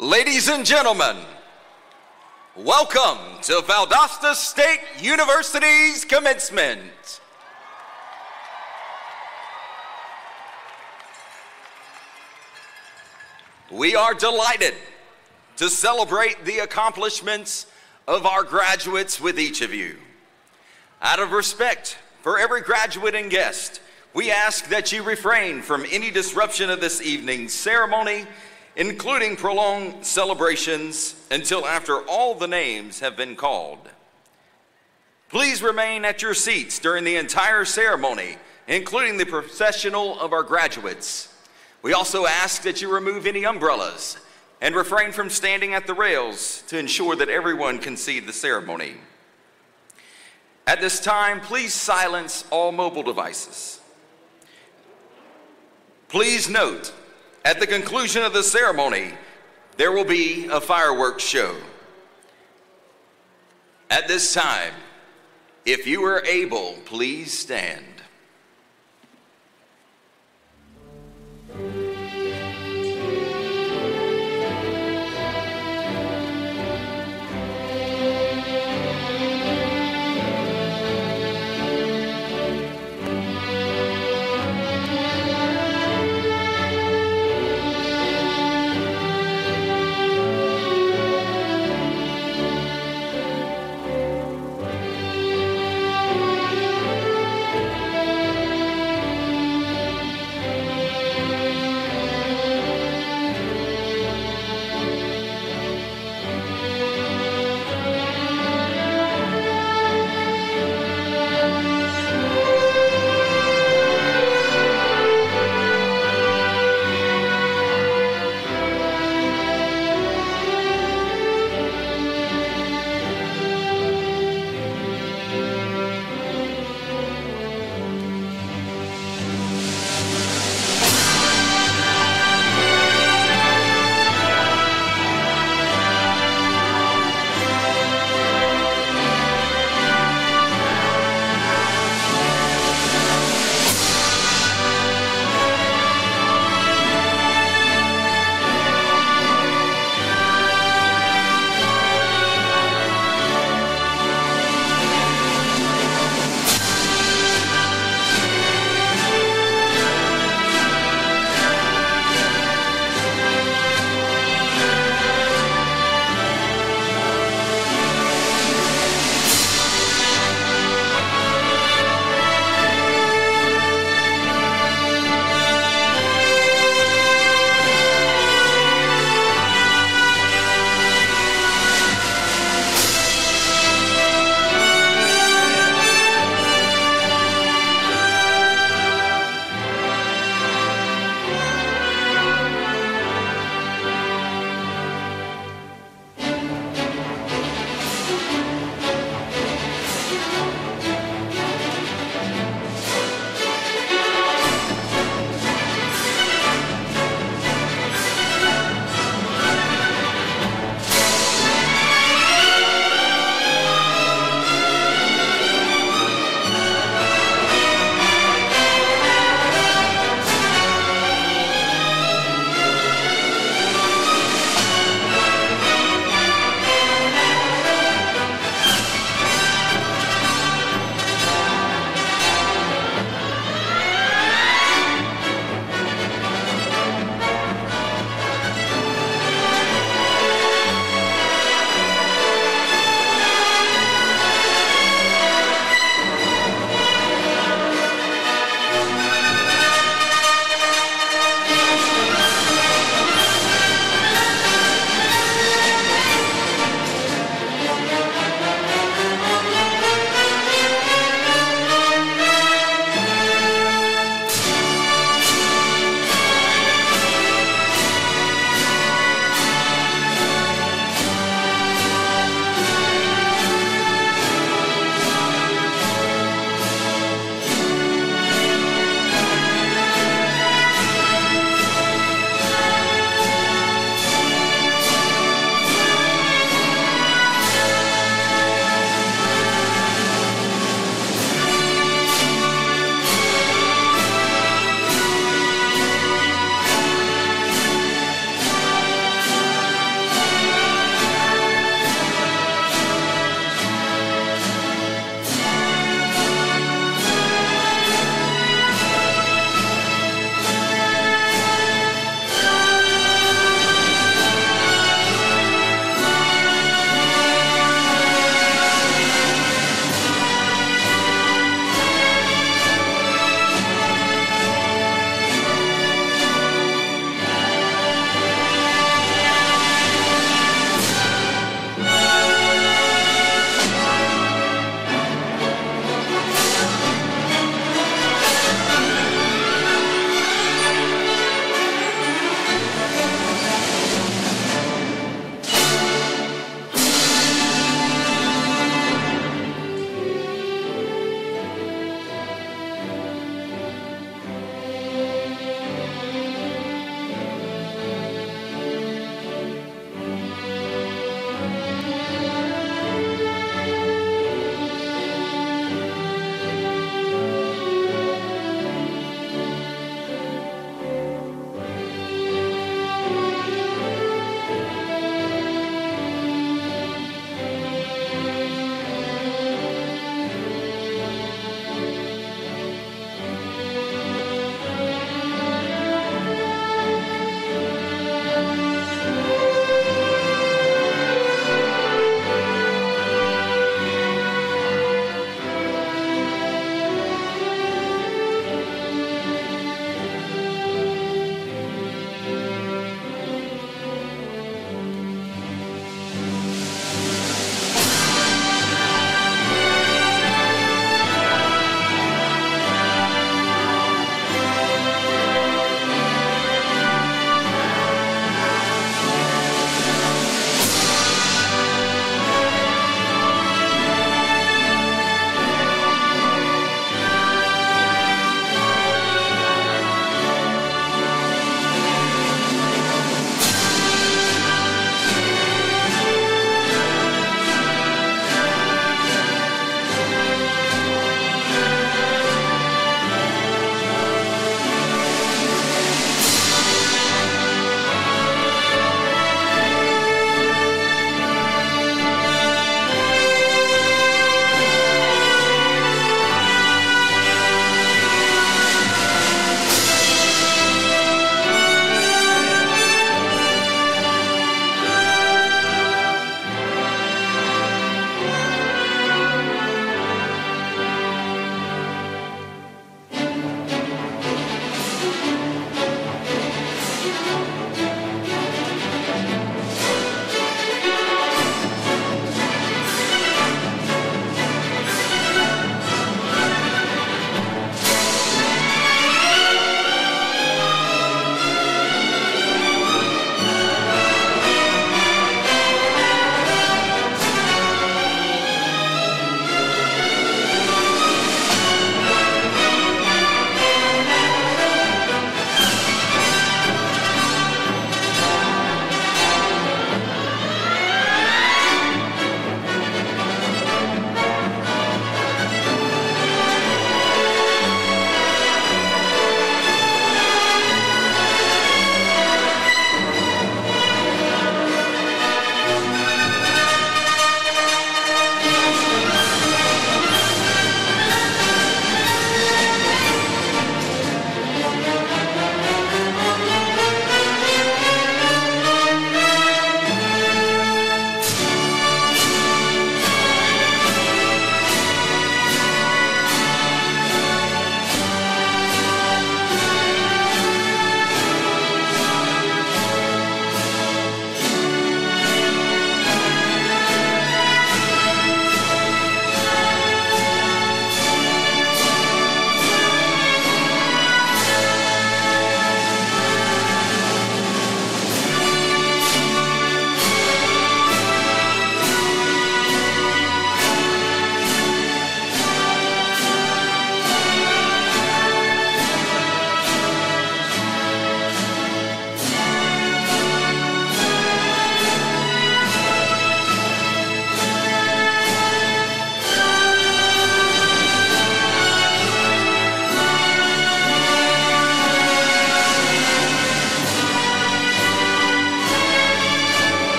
Ladies and gentlemen, welcome to Valdosta State University's commencement. We are delighted to celebrate the accomplishments of our graduates with each of you. Out of respect for every graduate and guest, we ask that you refrain from any disruption of this evening's ceremony, including prolonged celebrations, until after all the names have been called. Please remain at your seats during the entire ceremony, including the processional of our graduates. We also ask that you remove any umbrellas and refrain from standing at the rails to ensure that everyone can see the ceremony. At this time, please silence all mobile devices. Please note, at the conclusion of the ceremony, there will be a fireworks show. At this time, if you are able, please stand.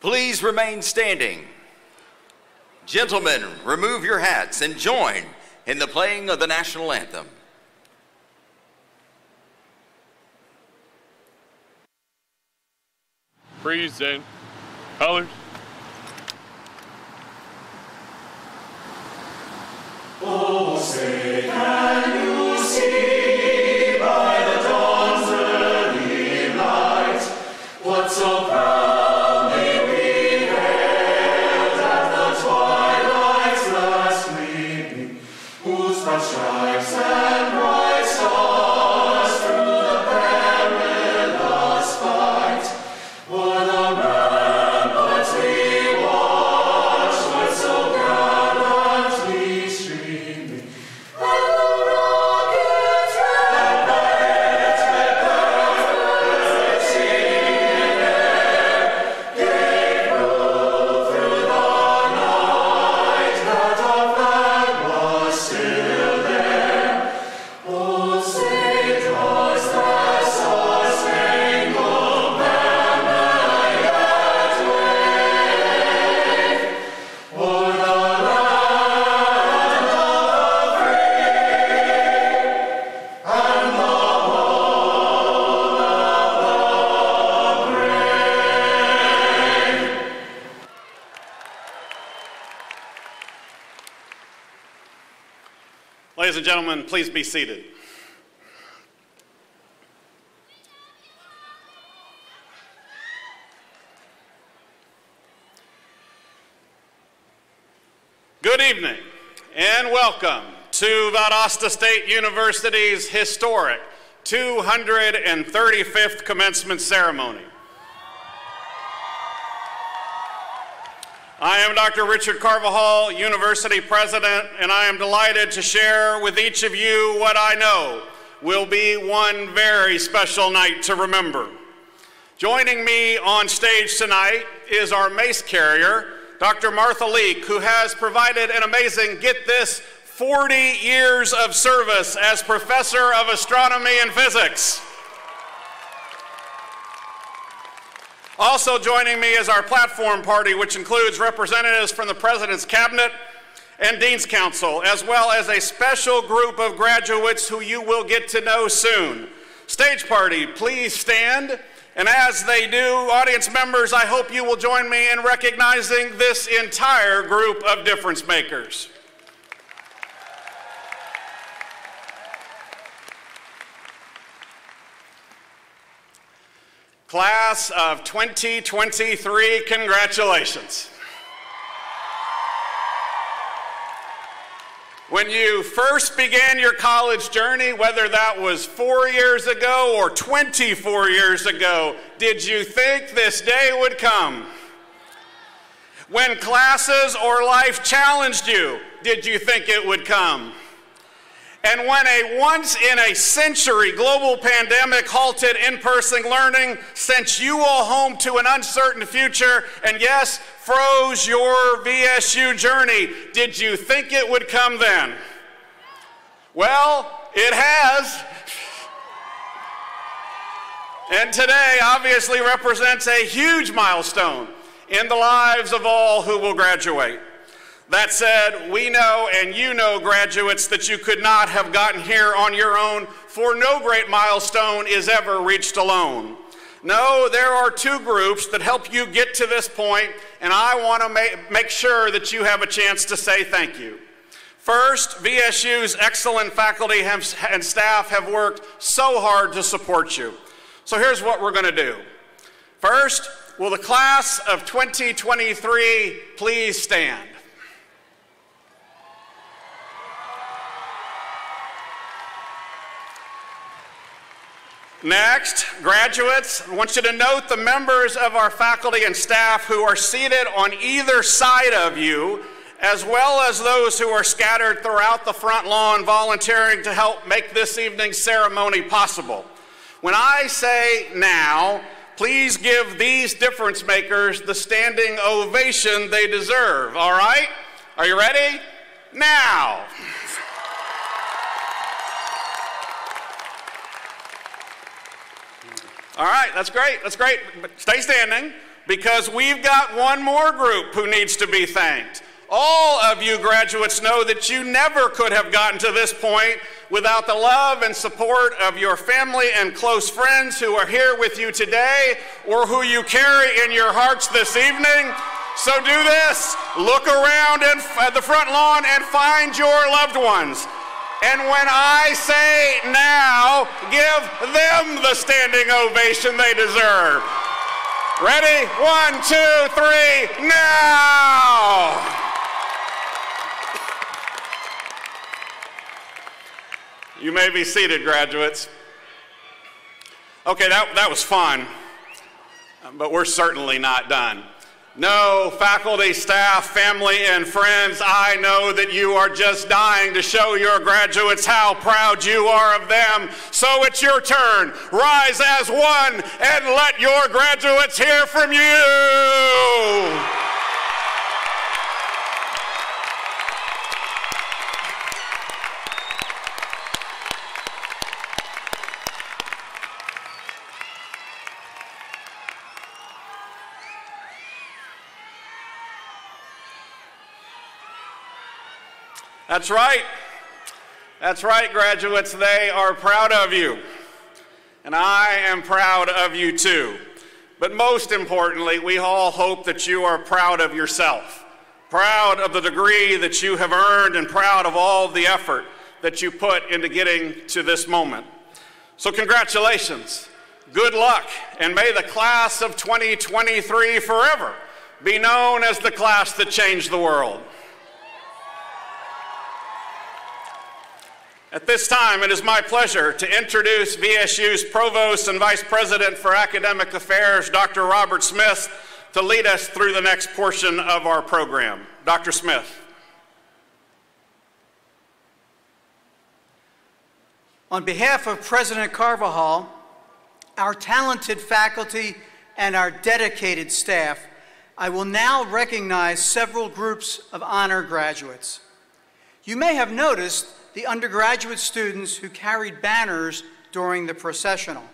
Please remain standing. Gentlemen, remove your hats and join in the playing of the national anthem. Present colors. Oh, and gentlemen, please be seated. Good evening and welcome to Valdosta State University's historic 235th commencement ceremony. Am Dr. Richard Carvajal, University President, and I am delighted to share with each of you what I know will be one very special night to remember. Joining me on stage tonight is our mace carrier, Dr. Martha Leake, who has provided an amazing, get this, 40 years of service as professor of astronomy and physics. Also joining me is our platform party, which includes representatives from the President's Cabinet and Dean's Council, as well as a special group of graduates who you will get to know soon. Stage party, please stand. And as they do, audience members, I hope you will join me in recognizing this entire group of difference makers. Class of 2023, congratulations. When you first began your college journey, whether that was four years ago or 24 years ago, did you think this day would come? When classes or life challenged you, did you think it would come? And when a once in a century global pandemic halted in person learning, sent you all home to an uncertain future, and yes, froze your VSU journey, did you think it would come then? Well, it has. And today obviously represents a huge milestone in the lives of all who will graduate. That said, we know and you know, graduates, that you could not have gotten here on your own, for no great milestone is ever reached alone. No, there are two groups that help you get to this point, and I want to ma- make sure that you have a chance to say thank you. First, VSU's excellent faculty have, and staff have worked so hard to support you. So here's what we're going to do. First, will the class of 2023 please stand? Next, graduates, I want you to note the members of our faculty and staff who are seated on either side of you, as well as those who are scattered throughout the front lawn volunteering to help make this evening's ceremony possible. When I say now, please give these difference makers the standing ovation they deserve, all right? Are you ready? Now. All right, that's great. That's great. But stay standing. because we've got one more group who needs to be thanked. All of you graduates know that you never could have gotten to this point without the love and support of your family and close friends who are here with you today or who you carry in your hearts this evening. So do this look around at the front lawn and find your loved ones. And when I say now, give them the standing ovation they deserve. Ready? One, two, three, now! You may be seated, graduates. Okay, that, that was fun, but we're certainly not done. No, faculty, staff, family, and friends, I know that you are just dying to show your graduates how proud you are of them. So it's your turn. Rise as one and let your graduates hear from you. That's right. That's right, graduates. They are proud of you. And I am proud of you too. But most importantly, we all hope that you are proud of yourself, proud of the degree that you have earned, and proud of all the effort that you put into getting to this moment. So, congratulations, good luck, and may the class of 2023 forever be known as the class that changed the world. At this time, it is my pleasure to introduce VSU's Provost and Vice President for Academic Affairs, Dr. Robert Smith, to lead us through the next portion of our program. Dr. Smith. On behalf of President Carvajal, our talented faculty, and our dedicated staff, I will now recognize several groups of honor graduates. You may have noticed the undergraduate students who carried banners during the processional.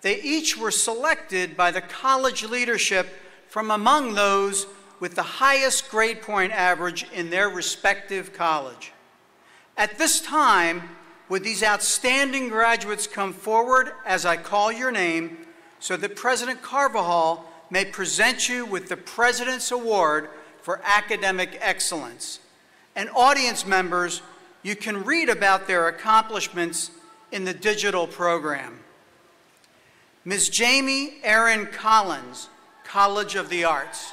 They each were selected by the college leadership from among those with the highest grade point average in their respective college. At this time, would these outstanding graduates come forward as I call your name so that President Carvajal may present you with the President's Award for Academic Excellence. And audience members you can read about their accomplishments in the digital program. Ms. Jamie Erin Collins, College of the Arts.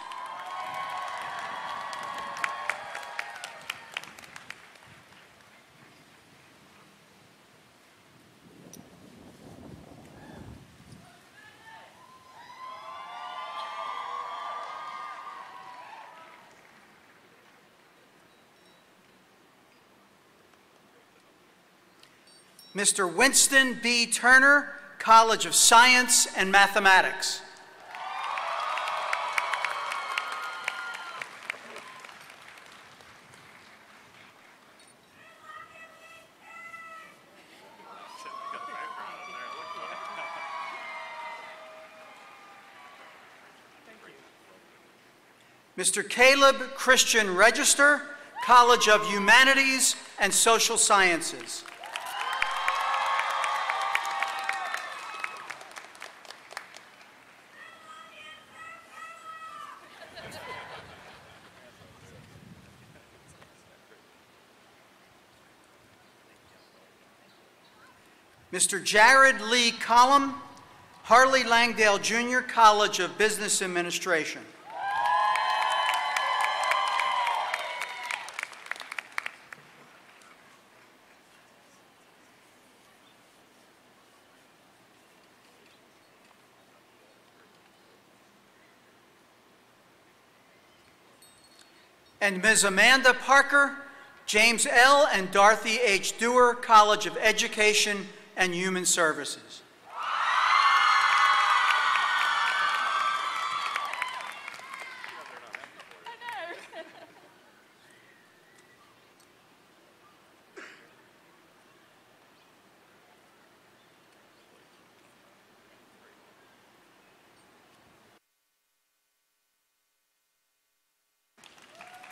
Mr. Winston B. Turner, College of Science and Mathematics. Mr. Caleb Christian Register, College of Humanities and Social Sciences. Mr. Jared Lee Collum, Harley Langdale Jr. College of Business Administration. And Ms. Amanda Parker, James L. and Dorothy H. Dewar College of Education and Human Services.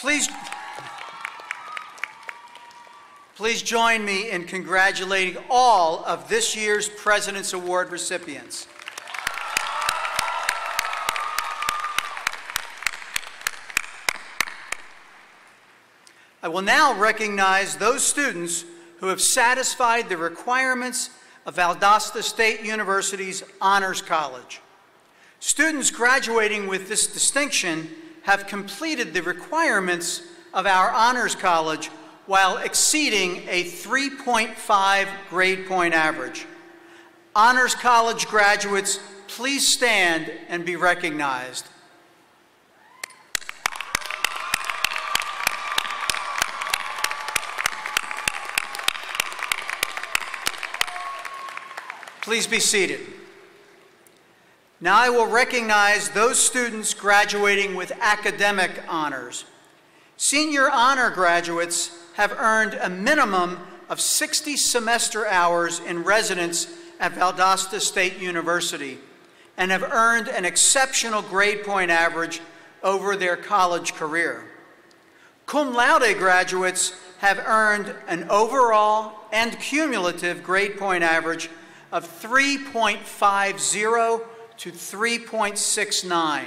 Please please join me in congratulating all of this year's President's Award recipients. I will now recognize those students who have satisfied the requirements of Valdosta State University's Honors College. Students graduating with this distinction have completed the requirements of our Honors College while exceeding a 3.5 grade point average. Honors College graduates, please stand and be recognized. Please be seated. Now I will recognize those students graduating with academic honors. Senior honor graduates have earned a minimum of 60 semester hours in residence at Valdosta State University and have earned an exceptional grade point average over their college career. Cum laude graduates have earned an overall and cumulative grade point average of 3.50 to 3.69.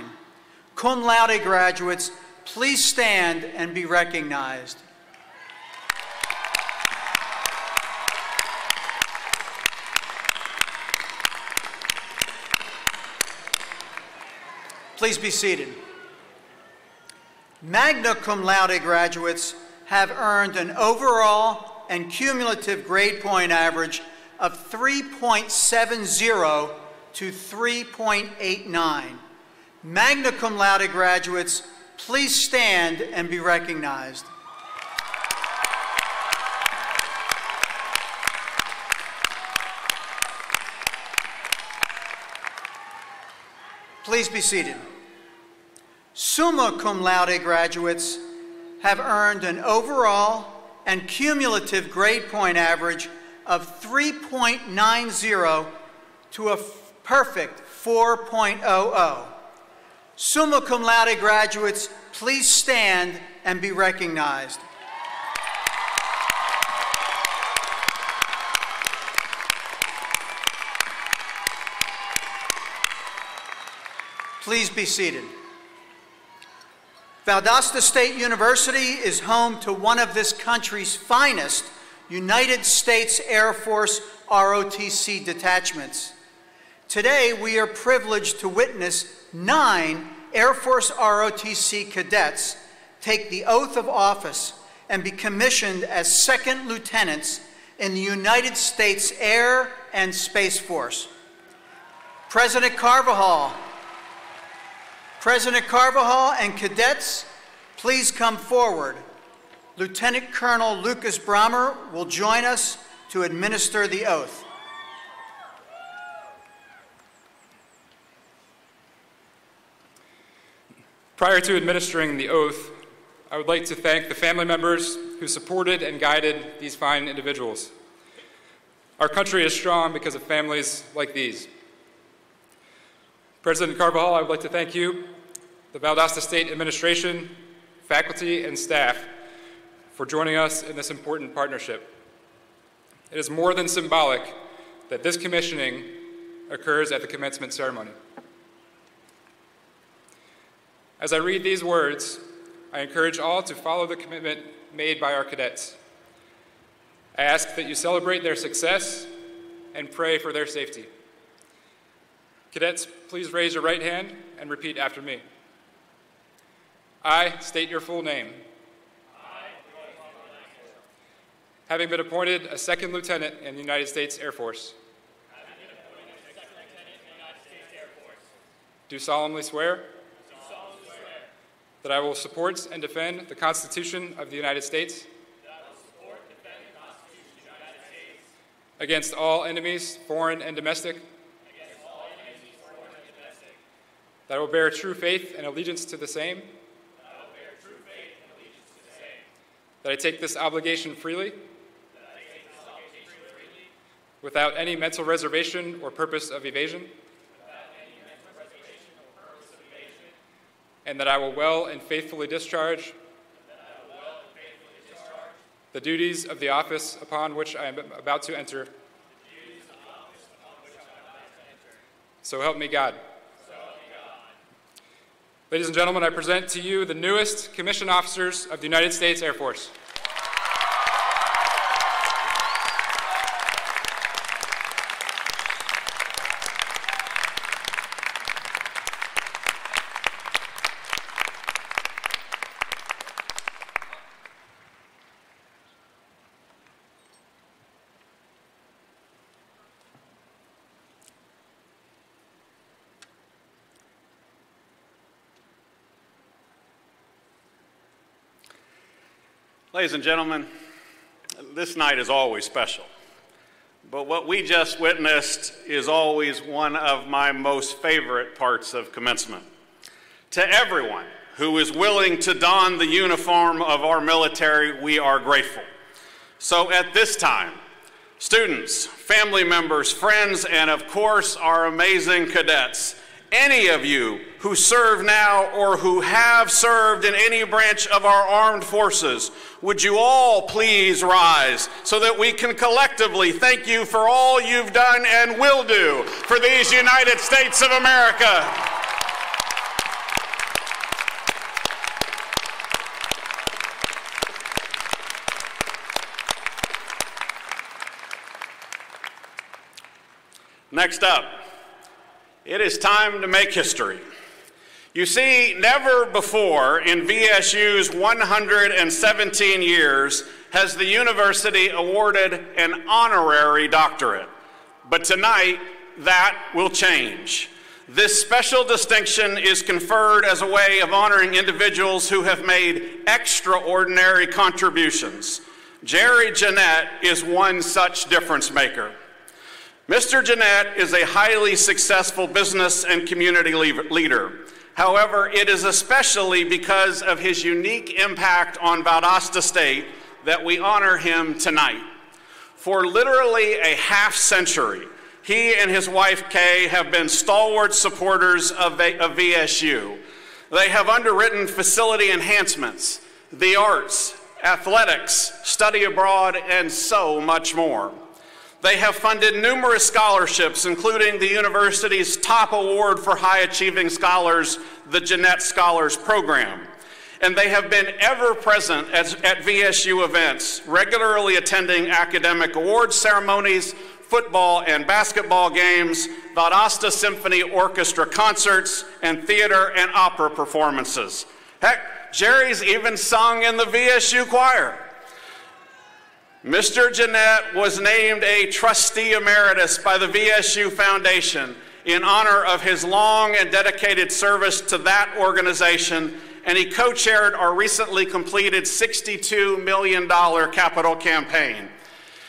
Cum laude graduates, please stand and be recognized. Please be seated. Magna cum laude graduates have earned an overall and cumulative grade point average of 3.70 to 3.89. Magna cum laude graduates, please stand and be recognized. Please be seated. Summa cum laude graduates have earned an overall and cumulative grade point average of 3.90 to a perfect 4.00. Summa cum laude graduates, please stand and be recognized. Please be seated. Valdosta State University is home to one of this country's finest United States Air Force ROTC detachments. Today, we are privileged to witness nine Air Force ROTC cadets take the oath of office and be commissioned as second lieutenants in the United States Air and Space Force. President Carvajal, President Carvajal and cadets, please come forward. Lieutenant Colonel Lucas Brahmer will join us to administer the oath. Prior to administering the oath, I would like to thank the family members who supported and guided these fine individuals. Our country is strong because of families like these. President Carvajal, I would like to thank you, the Valdosta State Administration, faculty, and staff for joining us in this important partnership. It is more than symbolic that this commissioning occurs at the commencement ceremony. As I read these words, I encourage all to follow the commitment made by our cadets. I ask that you celebrate their success and pray for their safety. Cadets, please raise your right hand and repeat after me. I state your full name. Having been appointed a second lieutenant in the United States Air Force. Do solemnly swear. That I will support and defend the Constitution of the United States. Against all enemies, foreign and domestic. That I will bear true faith and allegiance to the same. That I take this obligation freely. Without any mental reservation or purpose of evasion. And that I will well and faithfully discharge. the duties of the office upon which I am about to enter. So help me God. Ladies and gentlemen, I present to you the newest commissioned officers of the United States Air Force. Ladies and gentlemen, this night is always special. But what we just witnessed is always one of my most favorite parts of commencement. To everyone who is willing to don the uniform of our military, we are grateful. So at this time, students, family members, friends, and of course, our amazing cadets, any of you who serve now or who have served in any branch of our armed forces, would you all please rise so that we can collectively thank you for all you've done and will do for these United States of America. Next up, it is time to make history. You see, never before in VSU's 117 years has the university awarded an honorary doctorate. But tonight, that will change. This special distinction is conferred as a way of honoring individuals who have made extraordinary contributions. Jerry Jennett is one such difference maker. Mr. Jennett is a highly successful business and community leader. However, it is especially because of his unique impact on Valdosta State that we honor him tonight. For literally a half century, he and his wife Kay have been stalwart supporters of, of VSU. They have underwritten facility enhancements, the arts, athletics, study abroad, and so much more. They have funded numerous scholarships, including the university's top award for high achieving scholars, the Jennett Scholars Program. And they have been ever present at, at VSU events, regularly attending academic awards ceremonies, football and basketball games, Valdosta Symphony Orchestra concerts, and theater and opera performances. Heck, Jerry's even sung in the VSU choir. Mr. Jennett was named a trustee emeritus by the VSU Foundation in honor of his long and dedicated service to that organization, and he co chaired our recently completed $62 million capital campaign.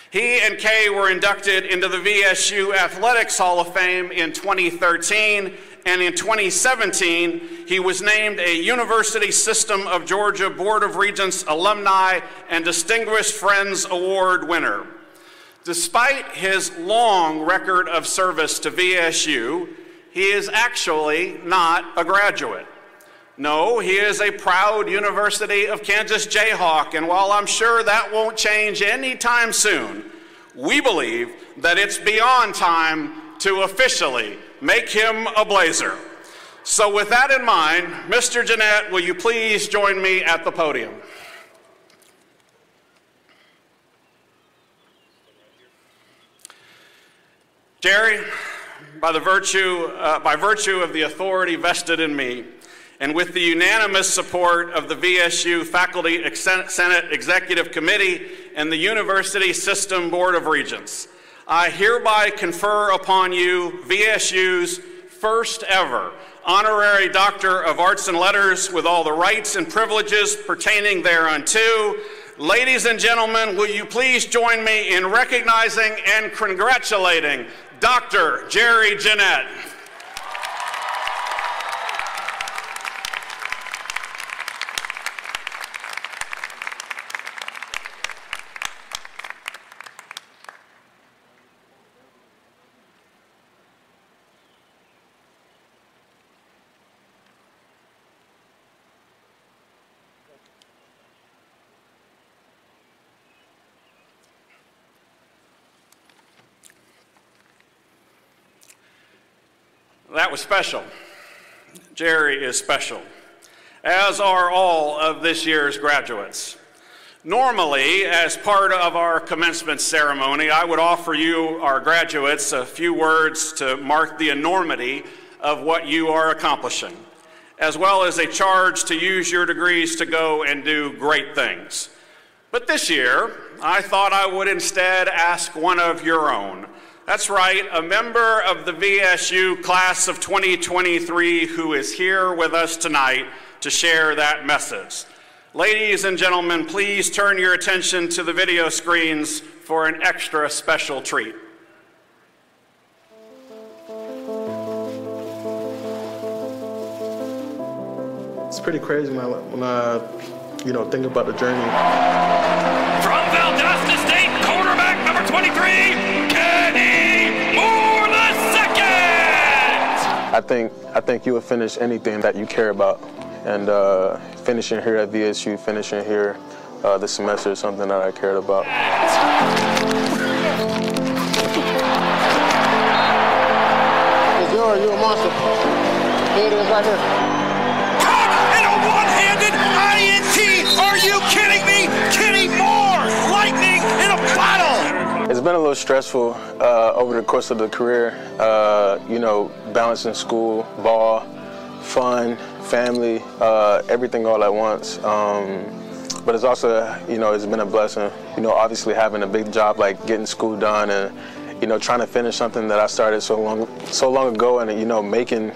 He and Kay were inducted into the VSU Athletics Hall of Fame in 2013 and in 2017, he was named a University System of Georgia Board of Regents alumni and Distinguished Friends Award winner. Despite his long record of service to VSU, he is actually not a graduate. No, he is a proud University of Kansas Jayhawk, and while I'm sure that won't change anytime soon, we believe that it's beyond time to officially make him a blazer. So, with that in mind, Mr. Jennett, will you please join me at the podium? Jerry, by, the virtue, uh, by virtue of the authority vested in me, and with the unanimous support of the VSU Faculty Senate Executive Committee and the University System Board of Regents, I hereby confer upon you VSU's first ever honorary Doctor of Arts and Letters with all the rights and privileges pertaining thereunto. Ladies and gentlemen, will you please join me in recognizing and congratulating Dr. Jerry Jennett. That was special. Jerry is special, as are all of this year's graduates. Normally, as part of our commencement ceremony, I would offer you, our graduates, a few words to mark the enormity of what you are accomplishing, as well as a charge to use your degrees to go and do great things. But this year, I thought I would instead ask one of your own. That's right, a member of the VSU class of 2023 who is here with us tonight to share that message. Ladies and gentlemen, please turn your attention to the video screens for an extra special treat. It's pretty crazy when I, when I, you know, think about the journey. From Valdosta State, quarterback number 23, I think I think you will finish anything that you care about, and uh, finishing here at VSU, finishing here uh, this semester is something that I cared about. You're a monster. Here it is right here. Been a little stressful uh, over the course of the career. Uh, you know, balancing school, ball, fun, family, uh, everything all at once. Um, but it's also, you know, it's been a blessing. You know, obviously having a big job like getting school done and, you know, trying to finish something that I started so long, so long ago, and you know, making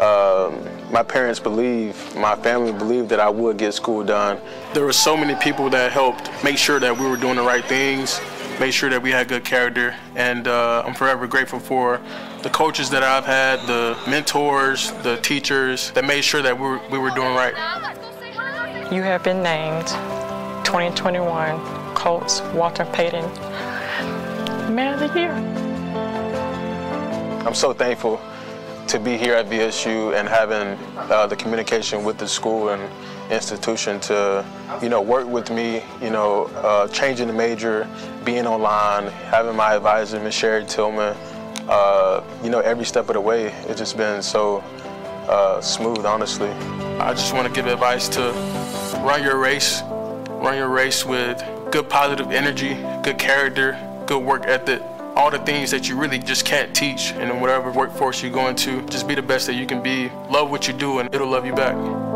um, my parents believe, my family believed that I would get school done. There were so many people that helped make sure that we were doing the right things, make sure that we had good character, and uh, I'm forever grateful for the coaches that I've had, the mentors, the teachers that made sure that we were, we were doing right. You have been named 2021 Colts Walter Payton Man of the Year. I'm so thankful to be here at VSU and having uh, the communication with the school and institution to, you know, work with me, you know, uh, changing the major, being online, having my advisor, Ms. Sherry Tillman, uh, you know, every step of the way, it's just been so uh, smooth, honestly. I just want to give advice to run your race, run your race with good positive energy, good character, good work ethic, all the things that you really just can't teach and in whatever workforce you go into, just be the best that you can be. Love what you do and it'll love you back.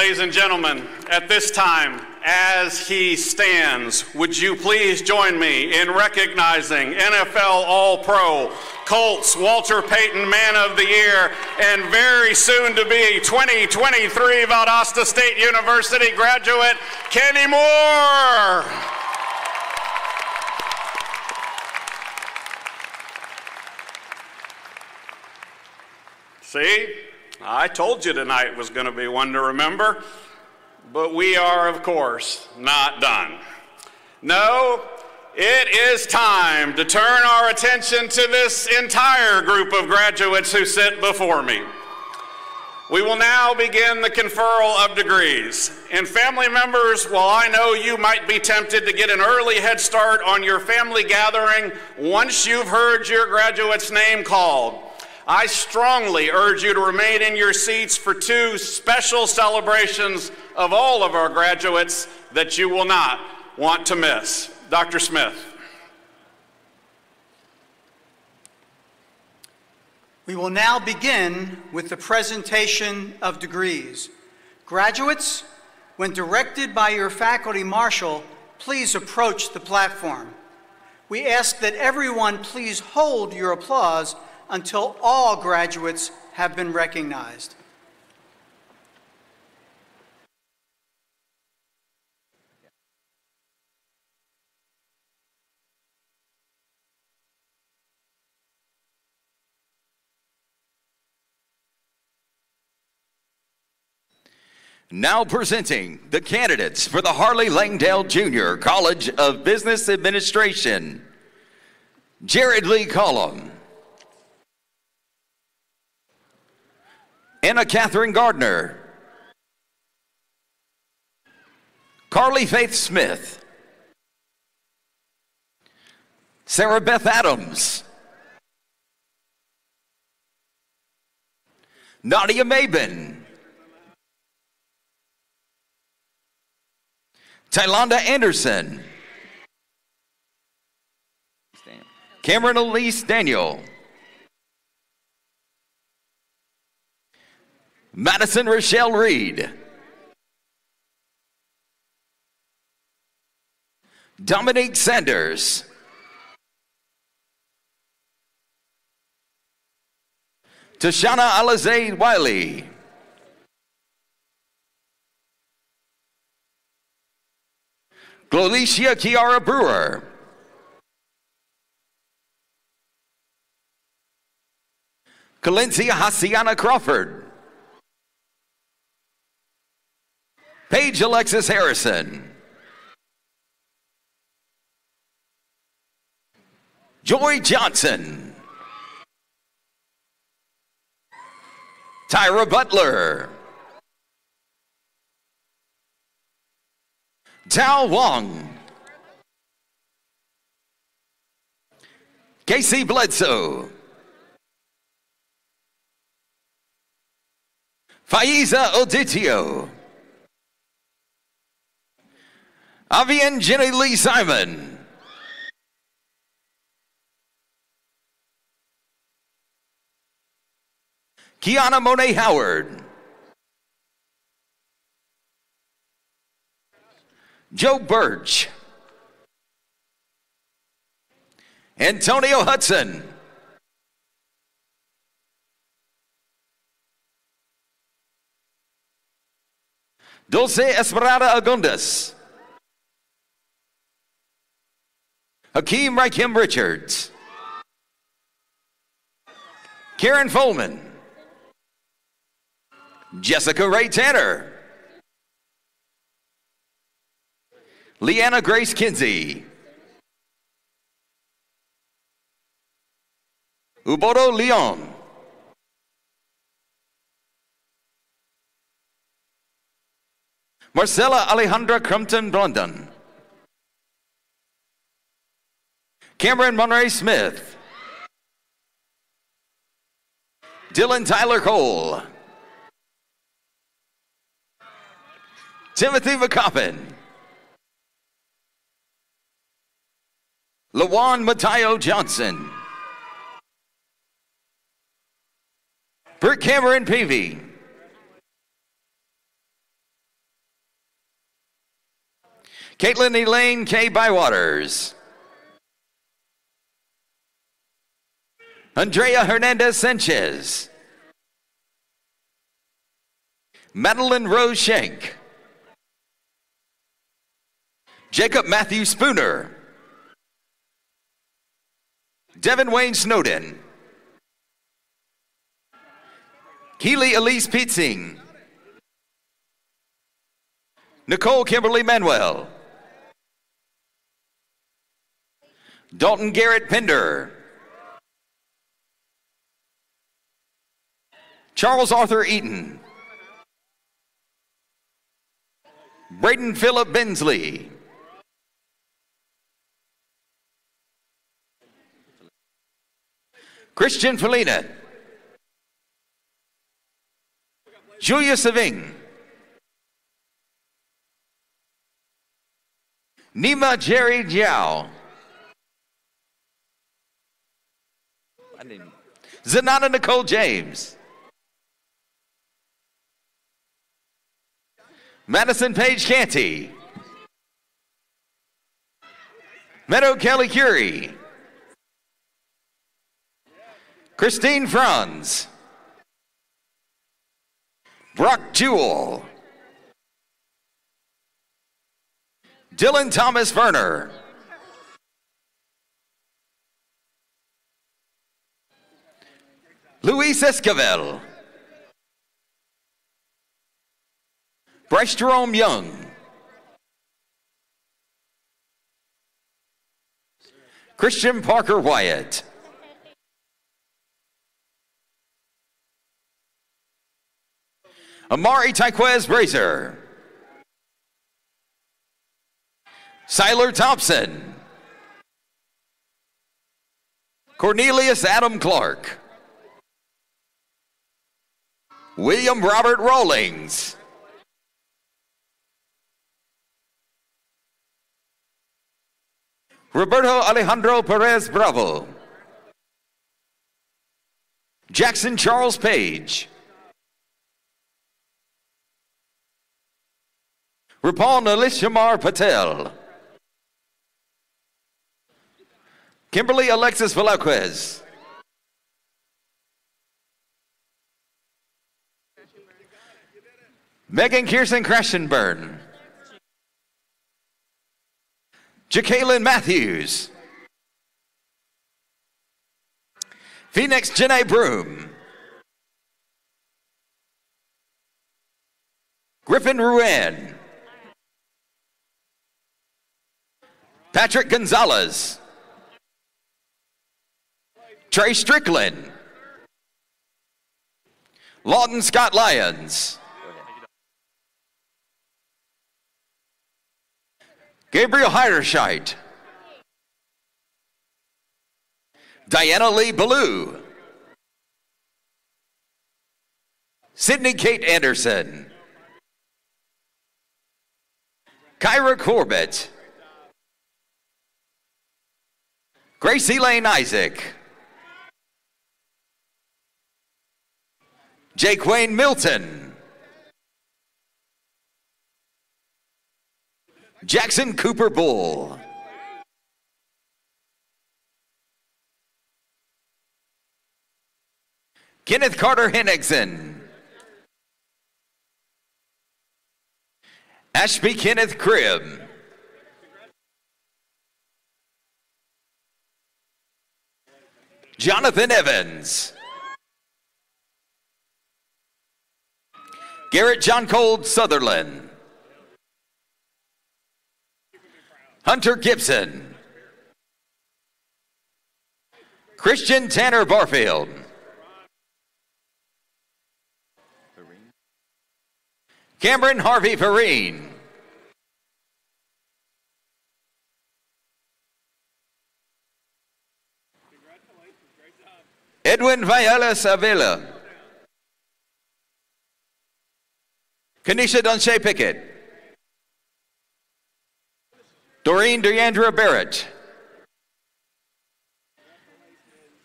Ladies and gentlemen, at this time, as he stands, would you please join me in recognizing NFL All Pro, Colts Walter Payton Man of the Year, and very soon to be 2023 Valdosta State University graduate Kenny Moore. See, I told you tonight was going to be one to remember, but we are, of course, not done. No, it is time to turn our attention to this entire group of graduates who sit before me. We will now begin the conferral of degrees. And family members, while I know you might be tempted to get an early head start on your family gathering once you've heard your graduate's name called, I strongly urge you to remain in your seats for two special celebrations of all of our graduates that you will not want to miss. Dr. Smith. We will now begin with the presentation of degrees. Graduates, when directed by your faculty marshal, please approach the platform. We ask that everyone please hold your applause until all graduates have been recognized. Now presenting the candidates for the Harley Langdale Jr. College of Business Administration. Jared Lee Collum. Anna Catherine Gardner. Carly Faith Smith. Sarah Beth Adams. Nadia Mabin. Tylonda Anderson. Cameron Elise Daniel. Madison Rochelle Reed. Dominique Sanders. Tashana Alize Wiley. Glolicia Kiara Brewer. Calencia Hasiana Crawford. Paige Alexis Harrison. Joy Johnson. Tyra Butler. Tao Wong. Casey Bledsoe. Faiza Oditio. Avian Jenny Lee Simon. Kiana Monet Howard. Joe Birch. Antonio Hudson. Dulce Esperada Agundas. Hakeem Rakim Richards. Karen Folman. Jessica Ray Tanner. Leanna Grace Kinsey. Ubodo Leon. Marcella Alejandra Crumpton Blondon. Cameron Monray Smith. Dylan Tyler Cole. Timothy McCoppin. Lawan Matayo Johnson. Bert Cameron Peavy. Caitlin Elaine K. Bywaters. Andrea Hernandez Sanchez. Madeline Rose Shank. Jacob Matthew Spooner. Devin Wayne Snowden. Keely Elise Pietzing. Nicole Kimberly Manuel. Dalton Garrett Pender. Charles Arthur Eaton. Braden Philip Bensley. Christian Felina. Julia Saving. Nima Jerry Jiao. Zanana Nicole James. Madison Page Canty. Meadow Kelly Curie. Christine Franz. Brock Jewell. Dylan Thomas Verner. Luis Esquivel. Bryce Jerome Young. Christian Parker Wyatt. Amari Tyquez Brazer. Siler Thompson. Cornelius Adam Clark. William Robert Rawlings. Roberto Alejandro Perez Bravo. Jackson Charles Page. Rapal Nalishamar Patel. Kimberly Alexis Velasquez. Megan Kirsten Krashenburn. Jacqueline Matthews. Phoenix Janae Broom. Griffin Ruan. Patrick Gonzalez. Trey Strickland. Lawton Scott Lyons. Gabriel Heiderscheid. Diana Lee Ballou. Sydney Kate Anderson. Kyra Corbett. Gracie Lane Isaac. Jake Wayne Milton. Jackson Cooper Bull. Kenneth Carter Henningsen. Ashby Kenneth Cribb. Jonathan Evans. Garrett John Cold Sutherland. Hunter Gibson. Christian Tanner Barfield. Cameron Harvey Perrine. Edwin Violas Avila. Kanisha Dunshay Pickett. Doreen Deandra Barrett.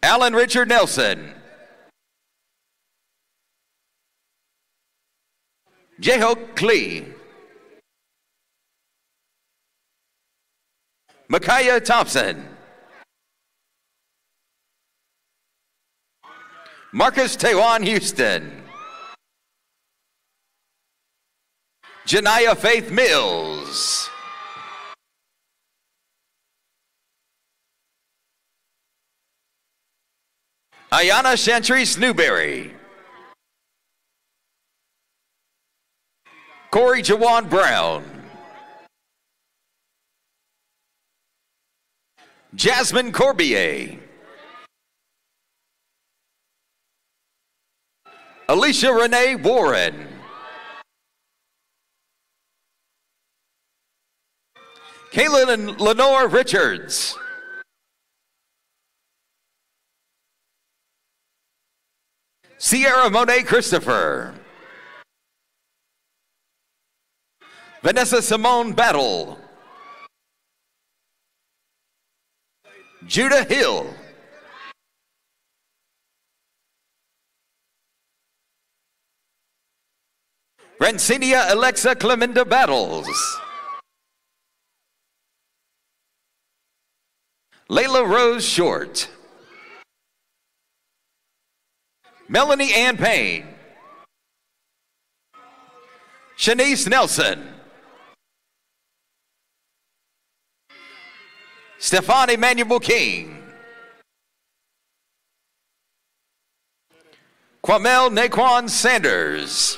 Alan Richard Nelson. Jehok Klee. Micaiah Thompson. Marcus Tewan Houston. Janiyah Faith Mills. Ayana Chantrice Newberry. Corey Jawan Brown. Jasmine Corbier. Alicia Renee Warren. Kaylin and Lenore Richards. Sierra Monet Christopher. Vanessa Simone Battle. Judah Hill. Rancinia Alexa Cleminda Battles. Layla Rose Short. Melanie Ann Payne. Shanice Nelson. Stefan Emmanuel King. Quamel Naquan Sanders.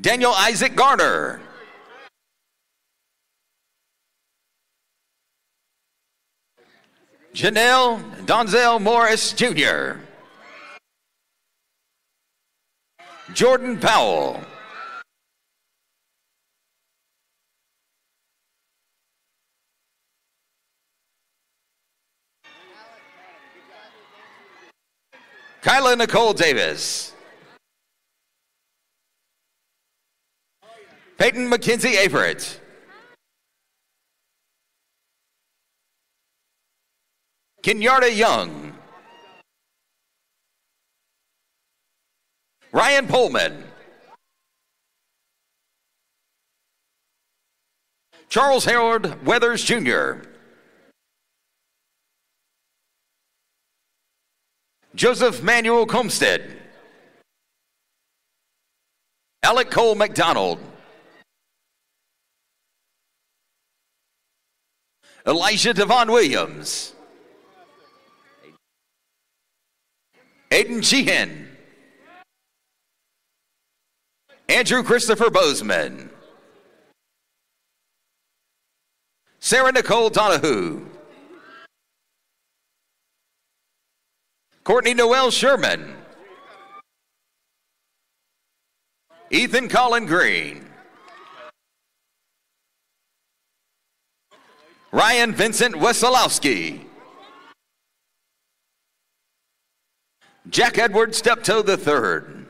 Daniel Isaac Garner. Janelle Donzel Morris Jr. Jordan Powell. Kyla Nicole Davis. Peyton McKenzie Averett. Kenyatta Young. Ryan Pullman. Charles Harold Weathers Jr. Joseph Manuel Comstead. Alec Cole McDonald. Elijah Devon Williams. Aiden Sheehan. Andrew Christopher Bozeman. Sarah Nicole Donahue. Courtney Noel Sherman. Ethan Colin Green. Ryan Vincent Wesolowski. Jack Edward Steptoe III.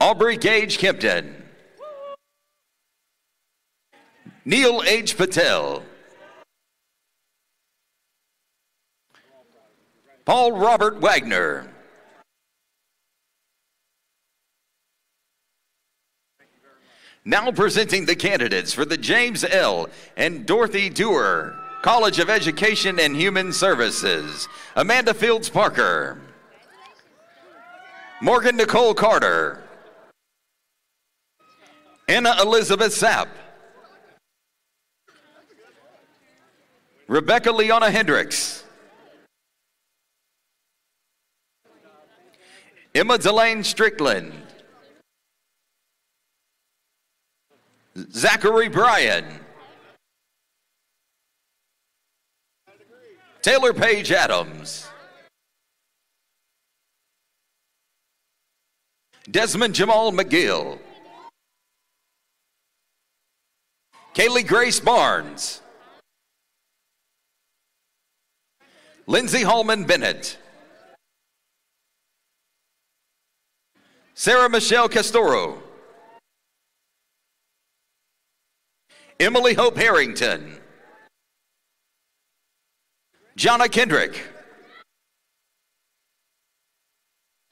Aubrey Gage Kempton. Neil H. Patel. Paul Robert Wagner. Now presenting the candidates for the James L. and Dorothy Dewar College of Education and Human Services, Amanda Fields Parker, Morgan Nicole Carter, Anna Elizabeth Sapp, Rebecca Leona Hendricks, Emma Delane Strickland, Zachary Bryan, Taylor Page Adams, Desmond Jamal McGill, Kaylee Grace Barnes, Lindsay Hallman Bennett, Sarah Michelle Castoro, Emily Hope Harrington, Jonna Kendrick,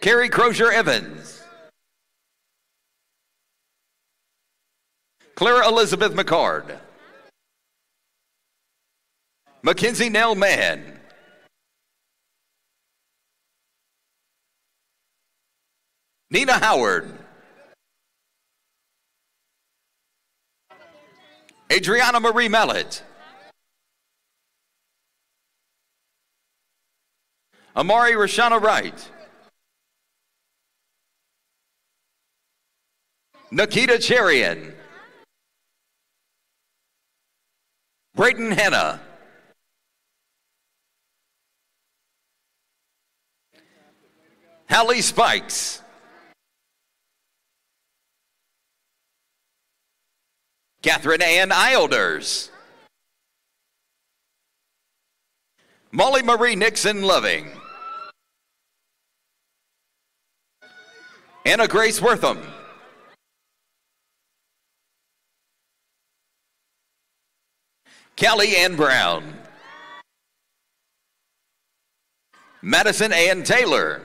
Carrie Crozier Evans, Clara Elizabeth McCard, Mackenzie Nell Mann, Nina Howard, Adriana Marie Mallet, Amari Rashana Wright, Nikita Cherian, Brayton Hanna, Hallie Spikes, Catherine Ann Ilders, Molly Marie Nixon Loving, Anna Grace Wortham, Kelly Ann Brown, Madison Ann Taylor,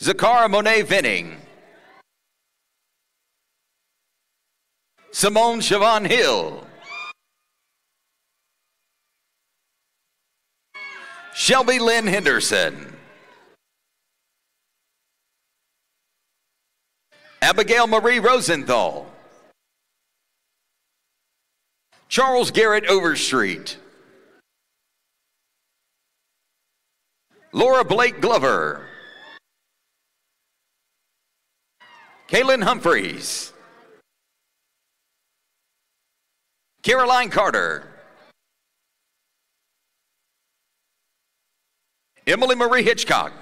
Zakara Monet Venning, Simone Siobhan Hill, Shelby Lynn Henderson, Abigail Marie Rosenthal, Charles Garrett Overstreet, Laura Blake Glover, Kaylin Humphreys, Caroline Carter, Emily Marie Hitchcock,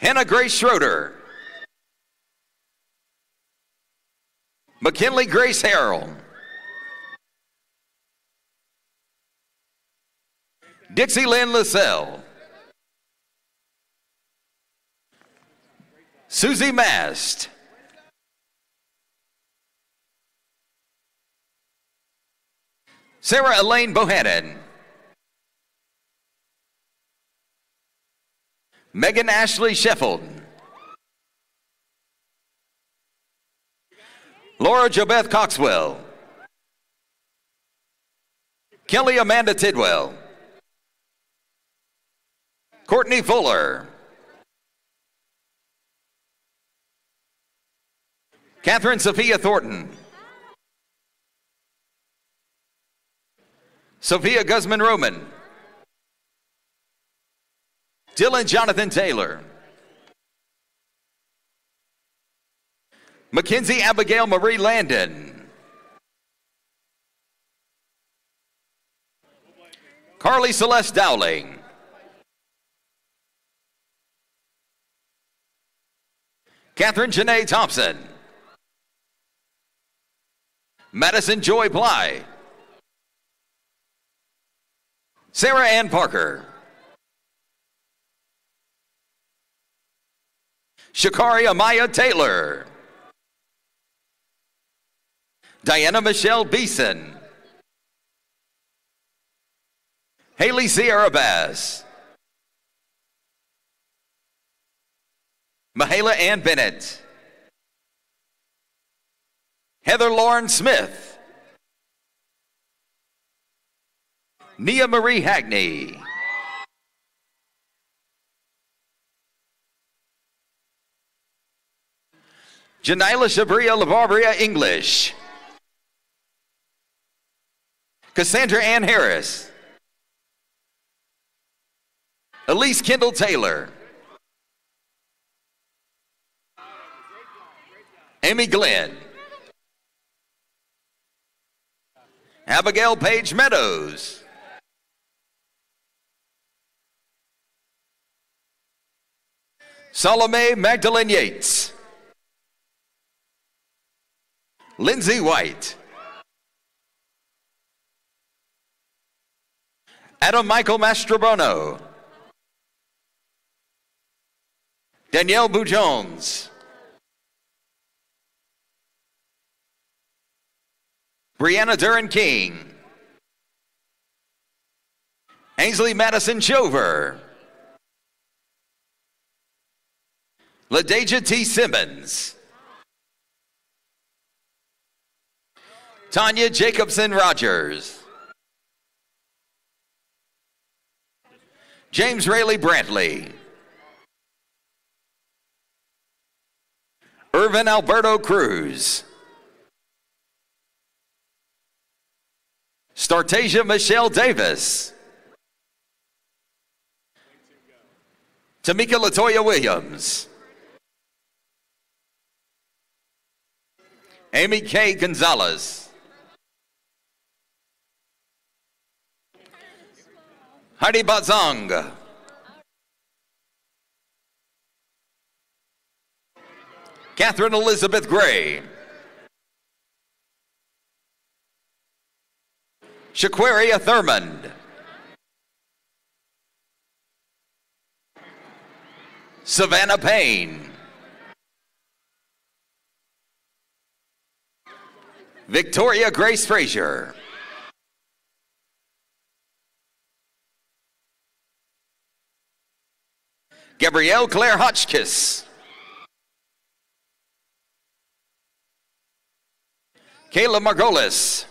Hannah Grace Schroeder, McKinley Grace Harrell, Dixie Lynn LaSalle, Susie Mast, Sarah Elaine Bohannon, Megan Ashley Sheffield, Laura Jobeth Coxwell, Kelly Amanda Tidwell, Courtney Fuller, Catherine Sophia Thornton, Sophia Guzman Roman, Dylan Jonathan Taylor, Mackenzie Abigail Marie Landon, Carly Celeste Dowling, Catherine Janae Thompson, Madison Joy Bly, Sarah Ann Parker, Shakari Amaya Taylor, Diana Michelle Beeson, Haley Sierra Bass, Mahala Ann Bennett, Heather Lauren Smith, Nia Marie Hackney, Janila Shabria Lavarbria English, Cassandra Ann Harris, Elise Kendall Taylor, Amy Glenn, Abigail Page Meadows, Salome Magdalene Yates, Lindsay White, Adam Michael Mastrobono, Danielle Boo Jones, Brianna Duran King, Ainsley Madison Chover, LaDeja T. Simmons, Tanya Jacobson Rogers, James Rayleigh Brantley, Irvin Alberto Cruz, Startasia Michelle Davis, Tamika Latoya Williams, Amy K. Gonzalez, Heidi Bazong, Catherine Elizabeth Gray, Shaquaria Thurmond, Savannah Payne, Victoria Grace Frazier, Gabrielle Claire Hotchkiss, Kayla Margolis,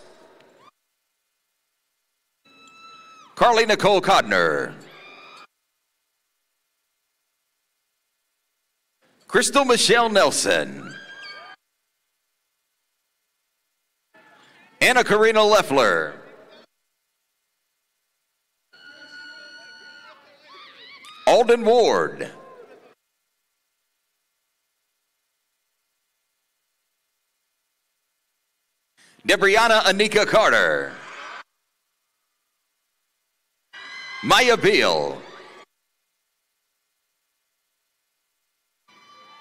Carly Nicole Codner, Crystal Michelle Nelson, Anna Karina Leffler, Alden Ward, Debriana Anika Carter, Maya Beal,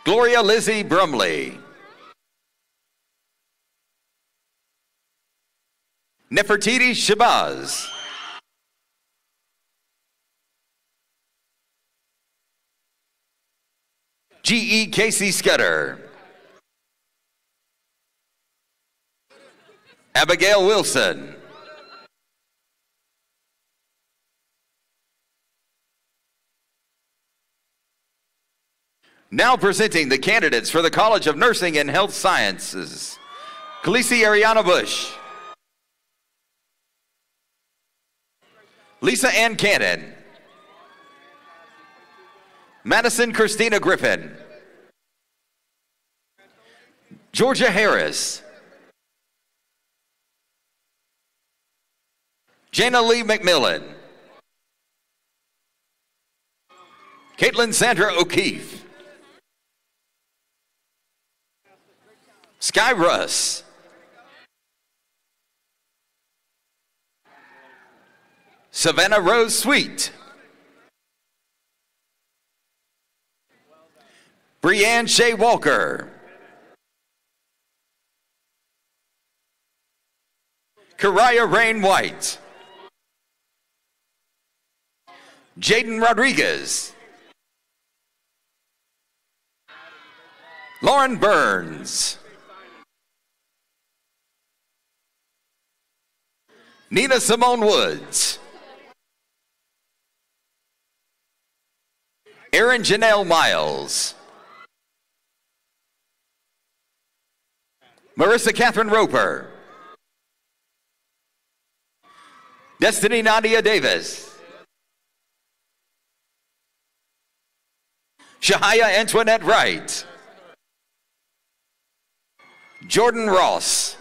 Gloria Lizzie Brumley, Nefertiti Shabazz, G.E. Casey Scudder, Abigail Wilson, Now presenting the candidates for the College of Nursing and Health Sciences. Khaleesi Ariana Bush. Lisa Ann Cannon. Madison Christina Griffin. Georgia Harris. Jana Lee McMillan. Caitlin Sandra O'Keefe. Sky Russ. Savannah Rose Sweet. Brianne Shea Walker. Kariah Rain White. Jaden Rodriguez. Lauren Burns. Nina Simone Woods. Erin Janelle Miles. Marissa Catherine Roper. Destiny Nadia Davis. Shahaya Antoinette Wright. Jordan Ross.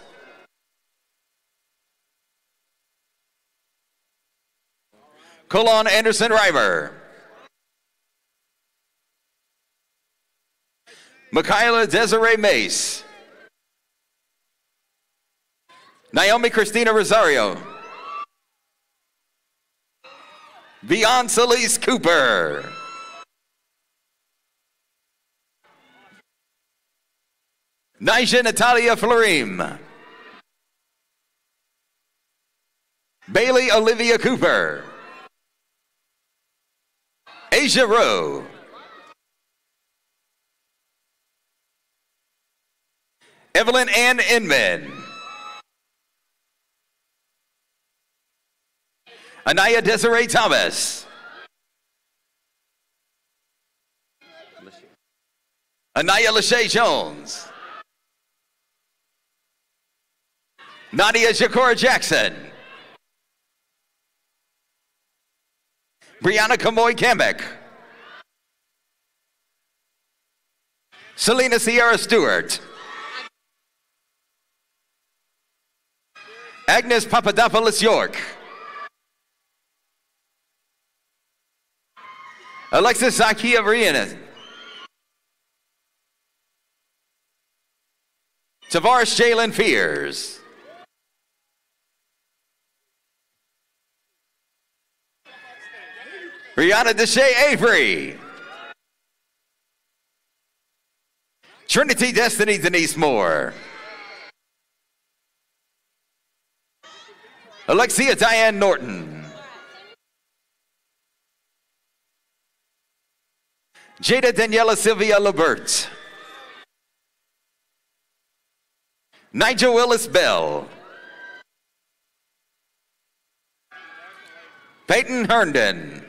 Colon Anderson Reimer. Michaela Desiree Mace. Naomi Christina Rosario. Beyond Cooper. Nisha Natalia Florim. Bailey Olivia Cooper. Asia Rowe. Evelyn Ann Inman. Anaya Desiree Thomas. Anaya Lachey Jones. Nadia Jakora Jackson. Brianna Kamoy Kamek. Selena Sierra Stewart. Agnes Papadopoulos York. Alexis Zakia Rianen. Tavares Jalen Fears. Rihanna Deshay Avery. Trinity Destiny Denise Moore. Alexia Diane Norton. Jada Daniela Sylvia Lebert. Nigel Willis Bell. Peyton Herndon.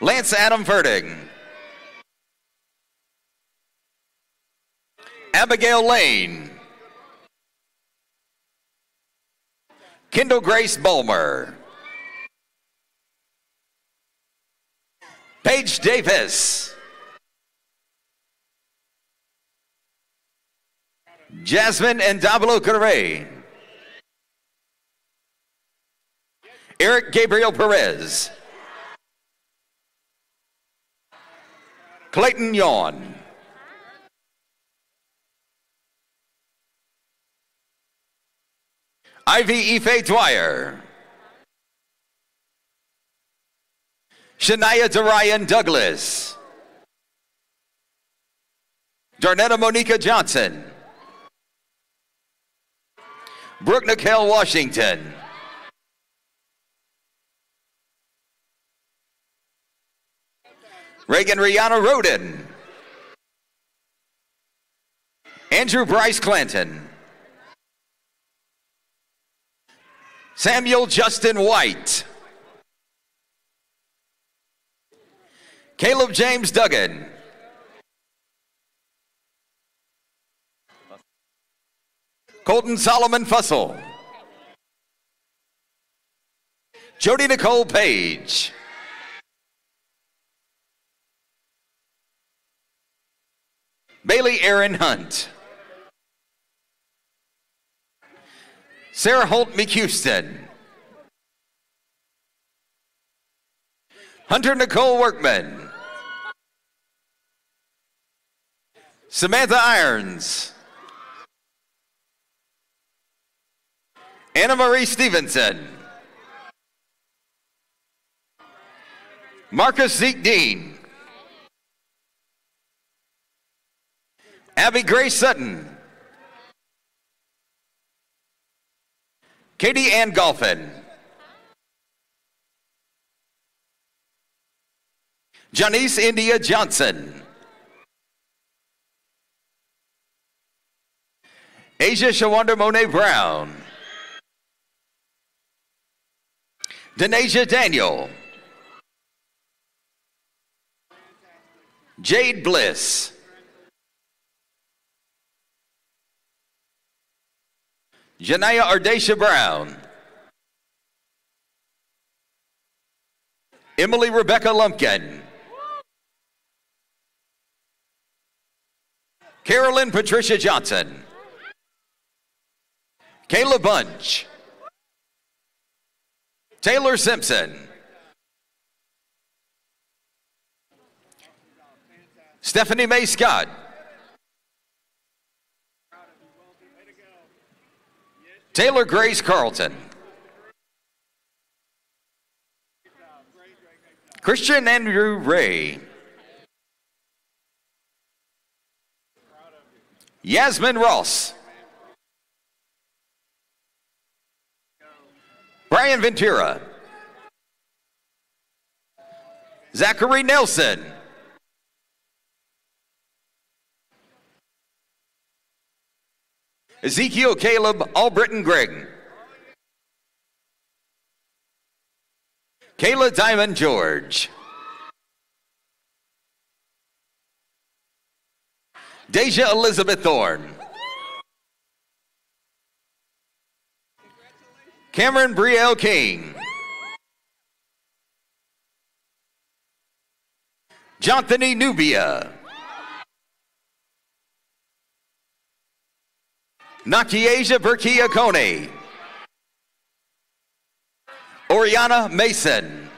Lance Adam Verdig. Abigail Lane. Kendall Grace Bulmer. Paige Davis. Jasmine and Dablo Correa. Eric Gabriel Perez. Clayton Yawn. Ivy Ife Dwyer. Shania Darian Douglas. Darnetta Monica Johnson. Brooke Nicole Washington. Reagan Rihanna Roden. Andrew Bryce Clanton. Samuel Justin White. Caleb James Duggan. Colton Solomon Fussell. Jody Nicole Page. Bailey Aaron Hunt. Sarah Holt McHouston. Hunter Nicole Workman. Samantha Irons. Anna Marie Stevenson. Marcus Zeke Dean. Abby Grace Sutton. Katie Ann Golphin. Janice India Johnson. Asia Shawanda Monet Brown. Denasia Daniel. Jade Bliss. Janaya Ardesha Brown. Emily Rebecca Lumpkin. Carolyn Patricia Johnson. Kayla Bunch. Taylor Simpson. Stephanie May Scott. Taylor Grace Carlton. Christian Andrew Ray. Yasmin Ross. Brian Ventura. Zachary Nelson. Ezekiel Caleb Albritton Gregg. Kayla Diamond George. Deja Elizabeth Thorne. Cameron Brielle King. Jonathan Nubia. Nakieja Berkia Kone. Oriana Mason.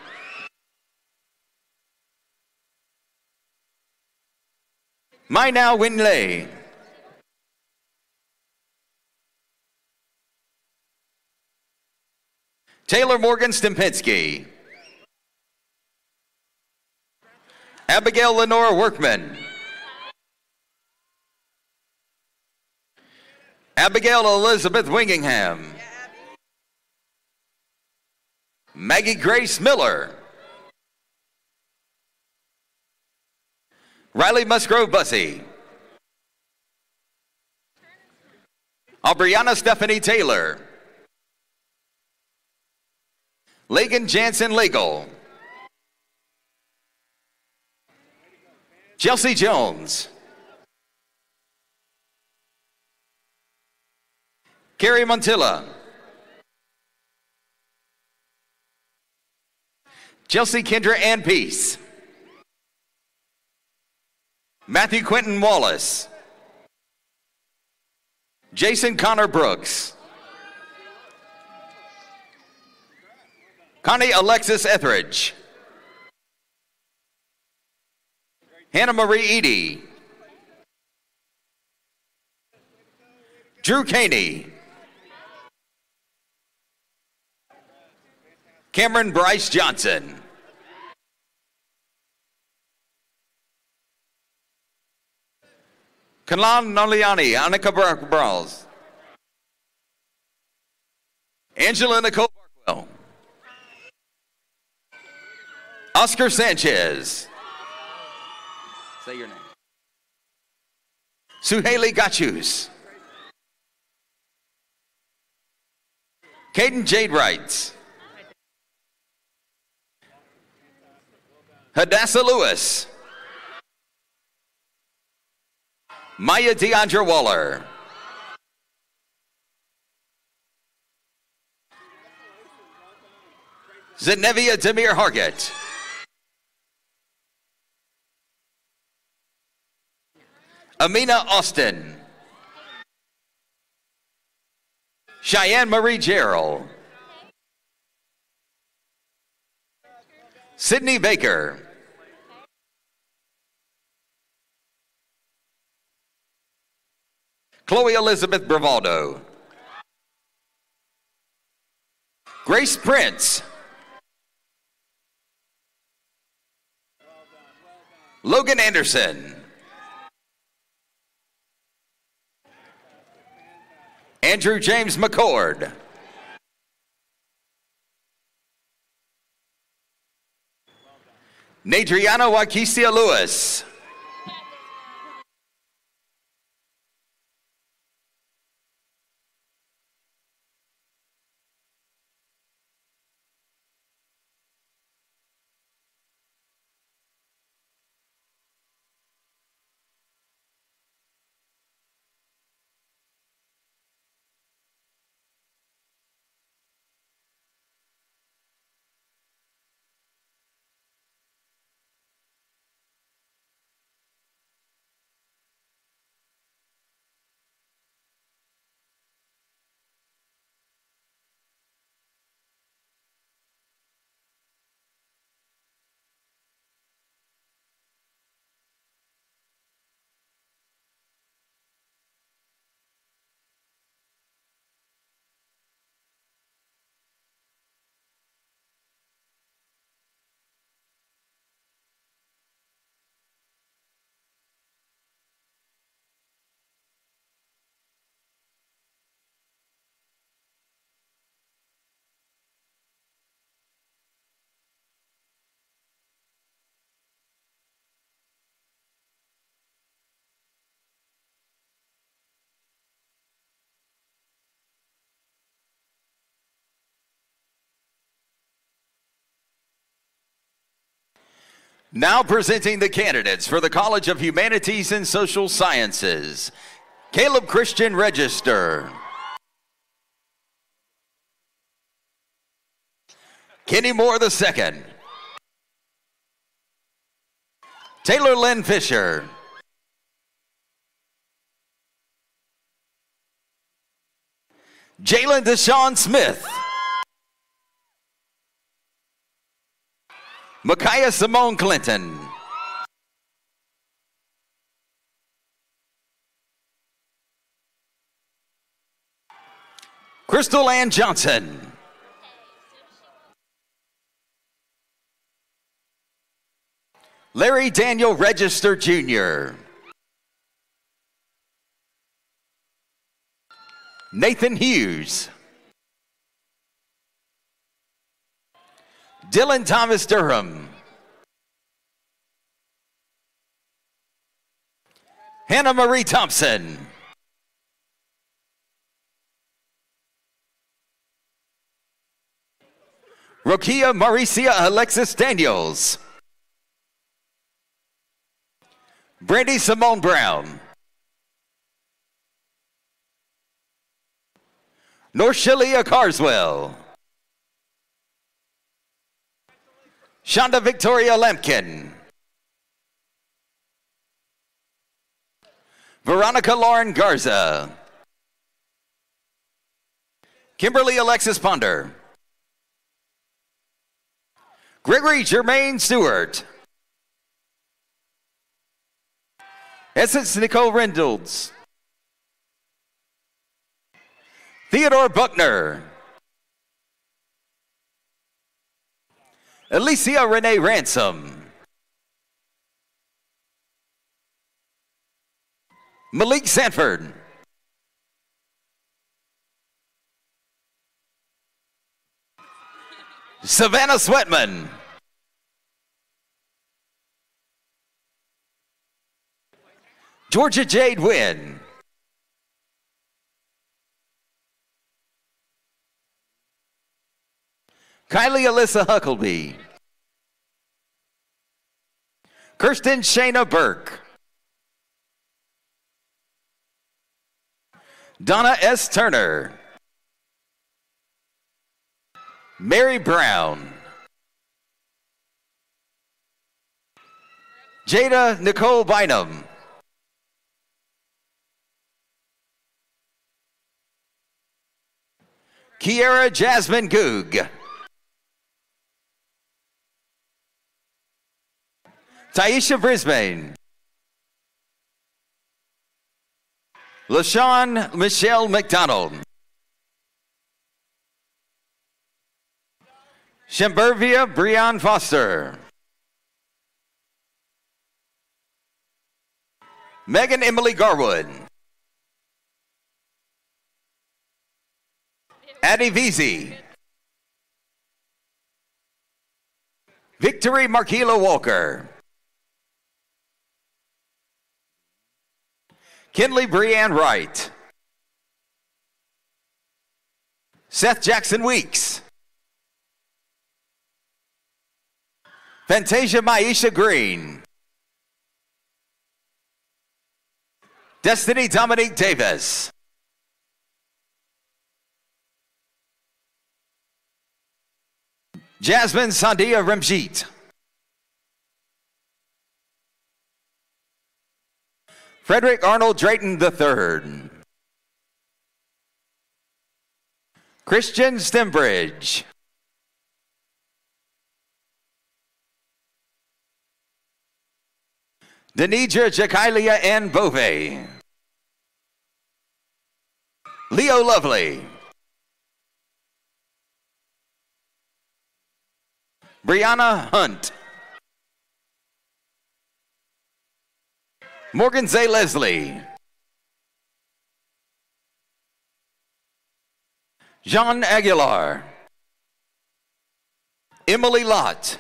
Now Winley. Taylor Morgan Stempinski. Abigail Lenora Workman. Abigail Elizabeth Wingingham. Maggie Grace Miller. Riley Musgrove Bussey. Aubriana Stephanie Taylor. Lagan Jansen Legal. Chelsea Jones. Carrie Montilla. Chelsea Kendra and Peace. Matthew Quentin Wallace. Jason Connor Brooks. Connie Alexis Etheridge. Hannah Marie Edie. Drew Caney. Cameron Bryce Johnson. Kalan Noliani, Annika Brawls. Angela Nicole Barkwell. Oscar Sanchez. Say your name. Suhaili Gachus. Caden Jade Wrights. Hadassah Lewis. Maya DeAndre Waller. Zenevia Demir Hargett. Amina Austin. Cheyenne Marie Gerald. Sydney Baker. Chloe Elizabeth Bravado. Grace Prince. Logan Anderson. Andrew James McCord. Nadriana Wakisia Lewis. Now presenting the candidates for the College of Humanities and Social Sciences. Caleb Christian Register. Kenny Moore II. Taylor Lynn Fisher. Jalen Deshawn Smith. Micaiah Simone Clinton. Crystal Ann Johnson. Larry Daniel Register Jr. Nathan Hughes. Dylan Thomas Durham. Hannah Marie Thompson. Rokia Mauricia Alexis Daniels. Brandy Simone Brown. Norshelia Carswell. Shonda Victoria Lemkin. Veronica Lauren Garza. Kimberly Alexis Ponder. Gregory Jermaine Stewart. Essence Nicole Reynolds. Theodore Buckner. Alicia Renee Ransom. Malik Sanford. Savannah Sweatman. Georgia Jade Wynn. Kylie Alyssa Huckleby. Kirsten Shayna Burke. Donna S. Turner. Mary Brown. Jada Nicole Bynum. Kiera Jasmine Goog. Taisha Brisbane. LaShawn Michelle McDonald. Shembervia Breon Foster. Megan Emily Garwood. Addie Veazey. Victory Markila Walker. Kinley Brianne Wright. Seth Jackson Weeks. Fantasia Maisha Green. Destiny Dominique Davis. Jasmine Sandia Ramjeet. Frederick Arnold Drayton III. Christian Stembridge. Denidra Jakailia N. Bove. Leo Lovely. Brianna Hunt. Morgan Zay Leslie. Jean Aguilar. Emily Lott.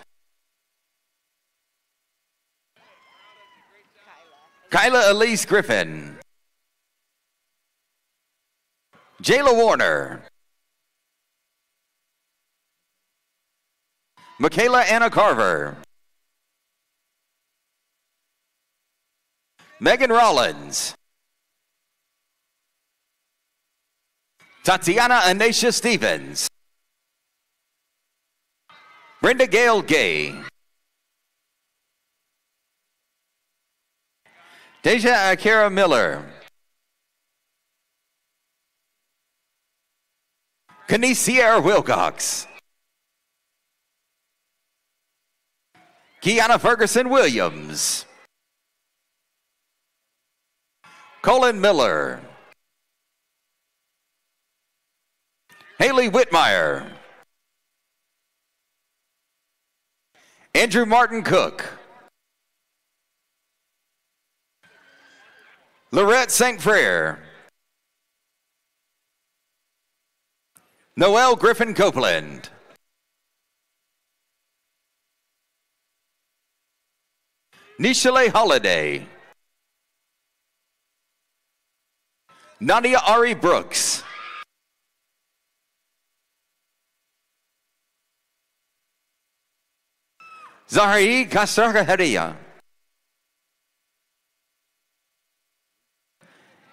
Kyla Elise Griffin. Jayla Warner. Michaela Anna Carver. Megan Rollins. Tatiana Anacia Stevens. Brenda Gale Gay. Deja Akira Miller. Kenise Wilcox. Kiana Ferguson Williams. Colin Miller. Haley Whitmire. Andrew Martin Cook. Lorette St. Frere. Noel Griffin Copeland. Nishale Holiday. Nadia Ari Brooks. Zahari Kasargaharia.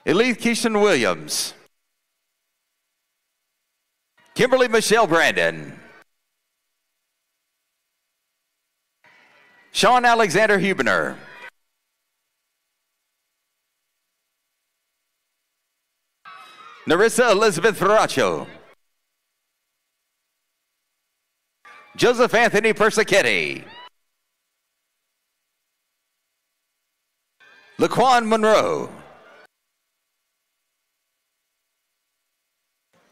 Elise Keishan Williams. Kimberly Michelle Brandon. Sean Alexander Hubener. Narissa Elizabeth Ferracho. Joseph Anthony Persichetti. Laquan Monroe.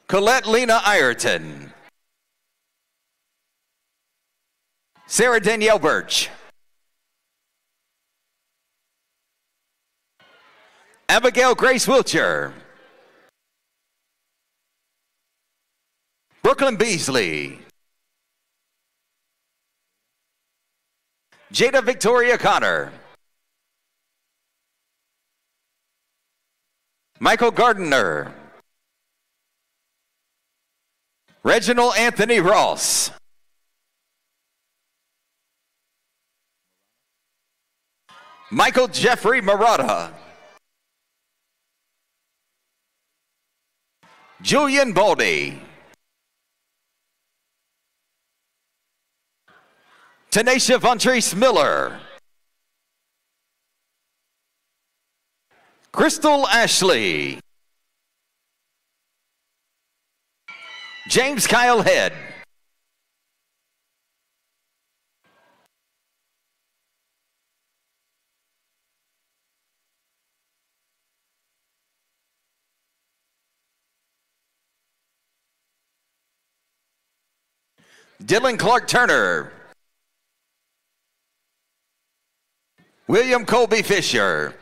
Colette Lena Ireton. Sarah Danielle Birch. Abigail Grace Wilcher. Brooklyn Beasley. Jada Victoria Connor. Michael Gardner. Reginald Anthony Ross. Michael Jeffrey Marotta. Julian Baldy. Tanisha Vontrice Miller. Crystal Ashley. James Kyle Head. Dylan Clark Turner. William Colby Fisher.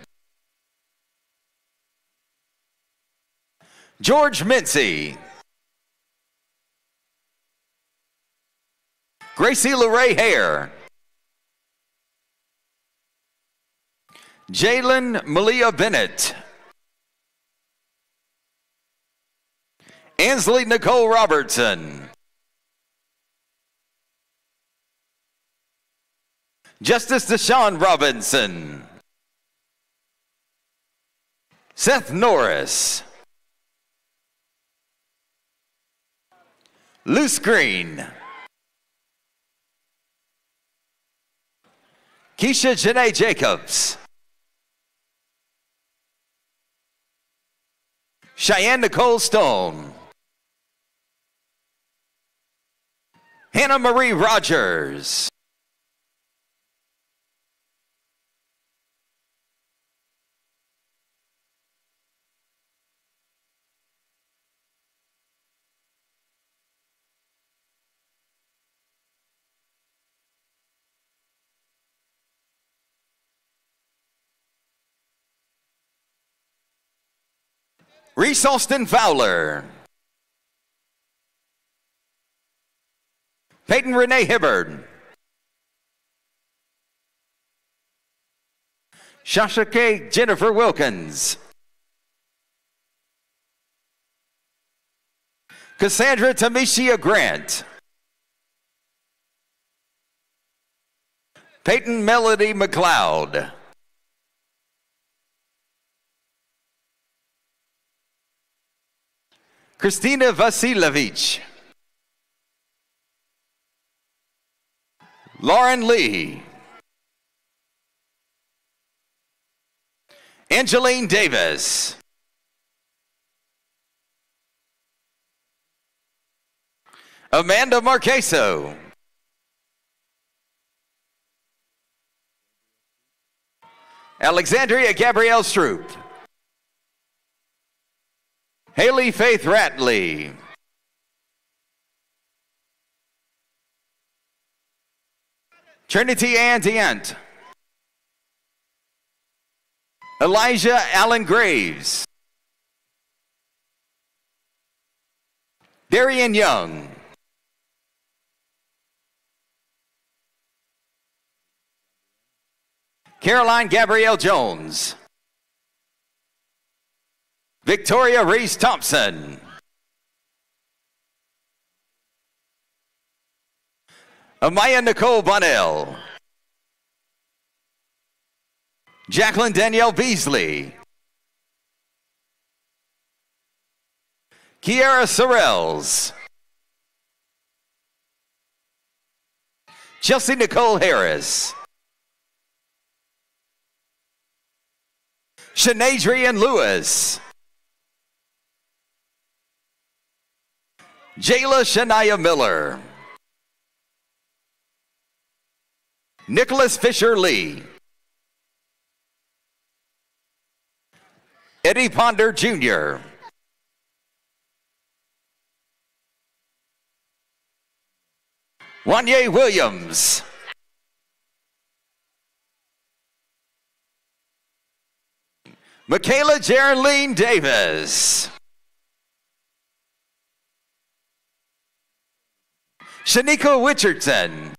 George Mincy. Gracie LeRae Hare. Jalen Malia Bennett. Ansley Nicole Robertson. Justice Deshaun Robinson. Seth Norris. Luce Green. Keisha Janae Jacobs. Cheyenne Nicole Stone. Hannah Marie Rogers. Reese Austin Fowler. Peyton Renee Hibbard. Shasha K. Jennifer Wilkins. Cassandra Tamishia Grant. Peyton Melody McLeod. Christina Vasilevich. Lauren Lee. Angeline Davis. Amanda Marqueso. Alexandria Gabrielle Stroop. Haley Faith Ratley. Trinity Ann Dient. Elijah Allen Graves. Darian Young. Caroline Gabrielle Jones. Victoria Reese Thompson. Amaya Nicole Bonnell. Jacqueline Danielle Beasley. Kiara Sorrells. Chelsea Nicole Harris. Shanadrian Lewis. Jayla Shania Miller. Nicholas Fisher Lee. Eddie Ponder Jr. Wanye Williams. Michaela Geraldine Davis. Shanika Richardson.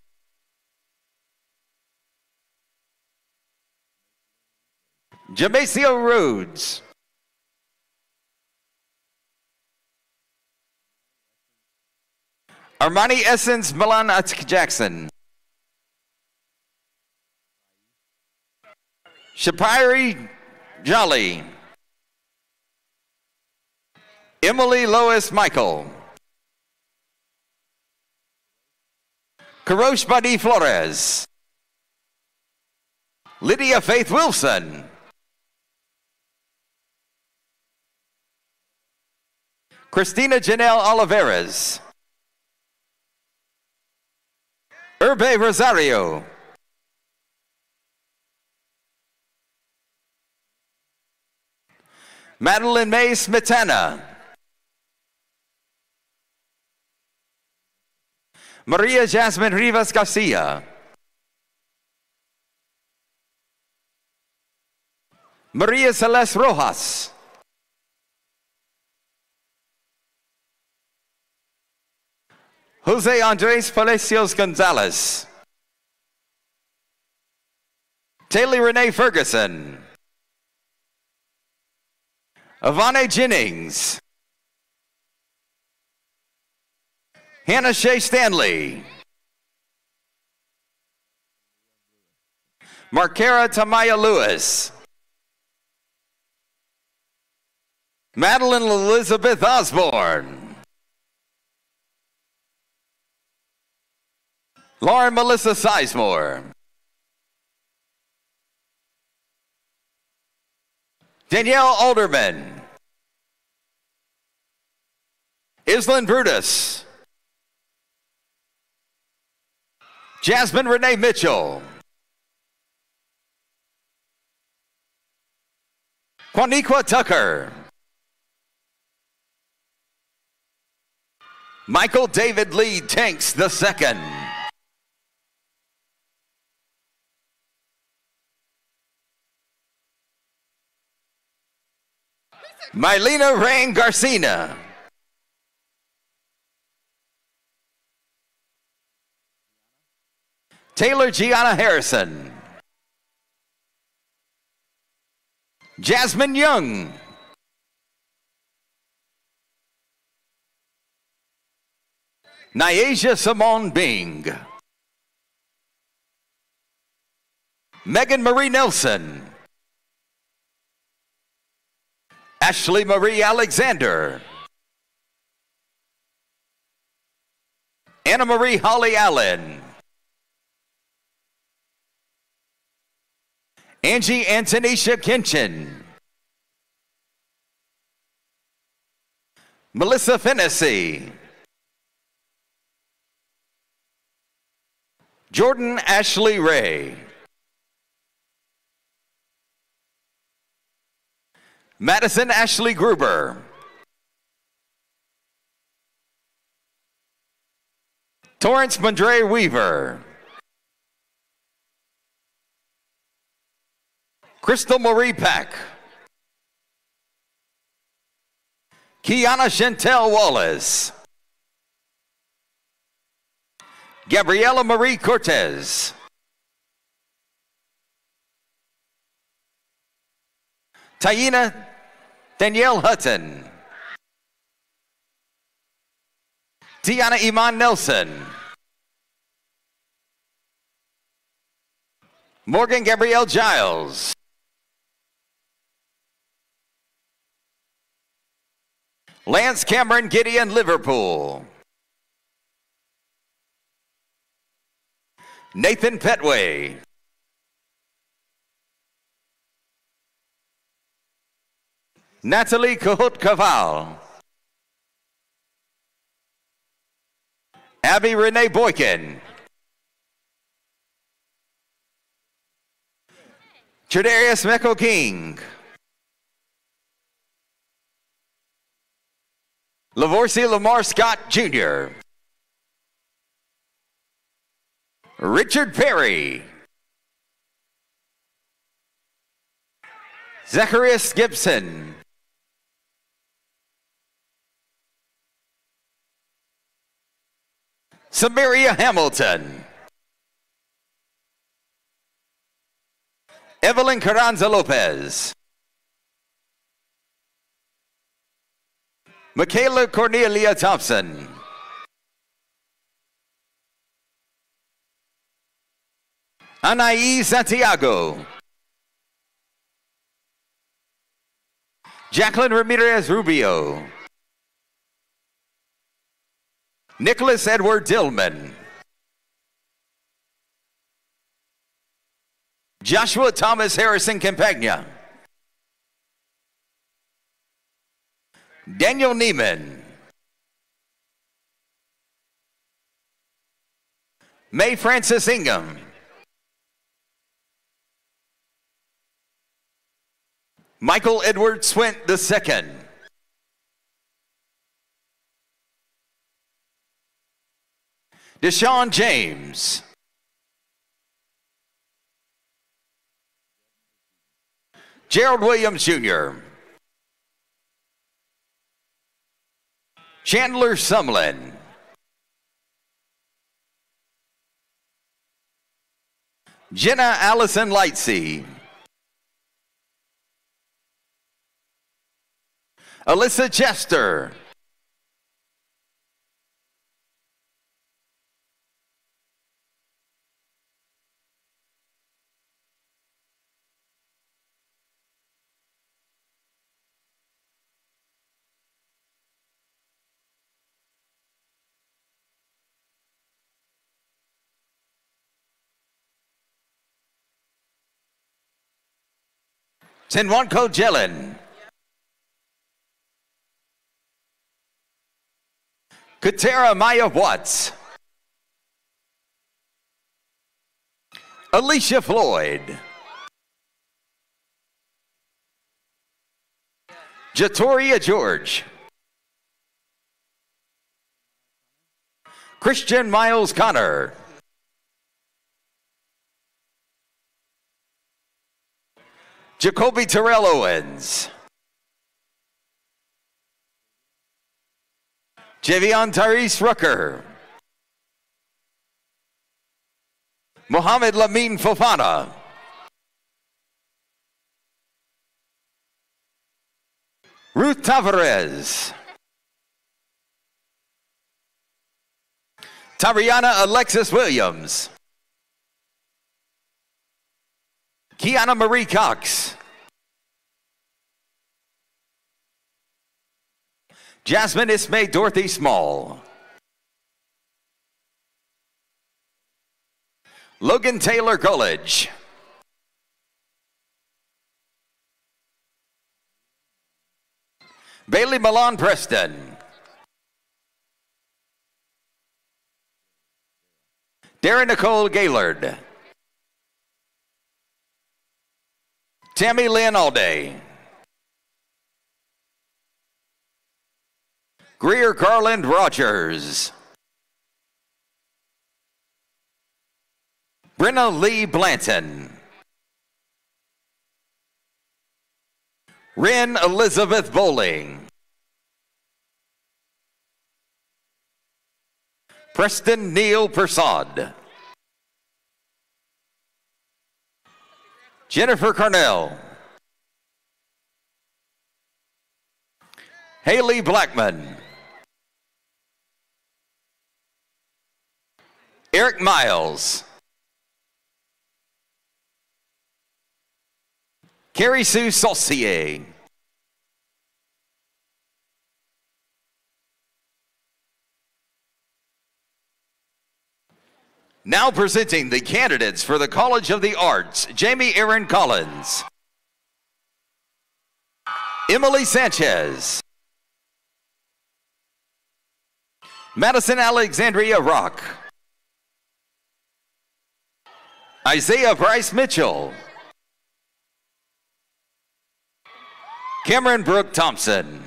Jamacio Rhodes. Armani Essence Milan Jackson. Shapiri Jolly. Emily Lois Michael. Karosh Buddy Flores. Lydia Faith Wilson. Christina Janelle Oliveras. Herbe Rosario. Madeline May Smetana. Maria Jasmine Rivas Garcia. Maria Celeste Rojas. Jose Andres Palacios Gonzalez. Taylor Renee Ferguson. Ivane Jennings. Hannah Shea Stanley. Markera Tamaya Lewis. Madeline Elizabeth Osborne. Lauren Melissa Sizemore. Danielle Alderman. Island Brutus. Jasmine Renee Mitchell. Quaniqua Tucker. Michael David Lee Tanks the second. Mylena Rain Garcina. Taylor Gianna Harrison. Jasmine Young. Nyasia Simone Bing. Megan Marie Nelson. Ashley Marie Alexander. Anna Marie Holly Allen. Angie Antonisha Kinchin. Melissa Fennessy. Jordan Ashley Ray. Madison Ashley Gruber. Torrance Mondre Weaver. Crystal Marie Pack. Kiana Chantel Wallace. Gabriela Marie Cortez. Taina Danielle Hutton. Tiana Iman Nelson. Morgan Gabrielle Giles. Lance Cameron Gideon Liverpool. Nathan Petway. Natalie Kahut Kaval. Abby Renee Boykin. Tredarius Mecco King. Lavorsi Lamar Scott Jr. Richard Perry. Zacharias Gibson. Samaria Hamilton. Evelyn Carranza Lopez. Michaela Cornelia Thompson. Anaí Santiago. Jacqueline Ramirez Rubio. Nicholas Edward Dillman. Joshua Thomas Harrison Campagna. Daniel Neiman. May Francis Ingham. Michael Edward Swint II. Deshaun James. Gerald Williams Jr. Chandler Sumlin. Jenna Allison Lightsey. Alyssa Chester. Tinwanko Jelen. Katera Maya Watts. Alicia Floyd. Jatoria George. Christian Miles Connor. Jacoby Terrell Owens. Javion Tyrese Rucker. Mohamed Lamin Fofana. Ruth Tavares. Tariana Alexis Williams. Kiana Marie Cox. Jasmine Ismay Dorothy Small. Logan Taylor Gullidge. Bailey Milan Preston. Darren Nicole Gaylord. Tammy Lynn Allday. Greer Garland Rogers. Brenna Lee Blanton. Ren Elizabeth Bowling. Preston Neil Persad. Jennifer Cornell. Haley Blackman. Eric Miles. Carrie Sue Saucier. Now presenting the candidates for the College of the Arts, Jamie Aaron Collins, Emily Sanchez, Madison Alexandria Rock, Isaiah Bryce Mitchell, Cameron Brooke Thompson,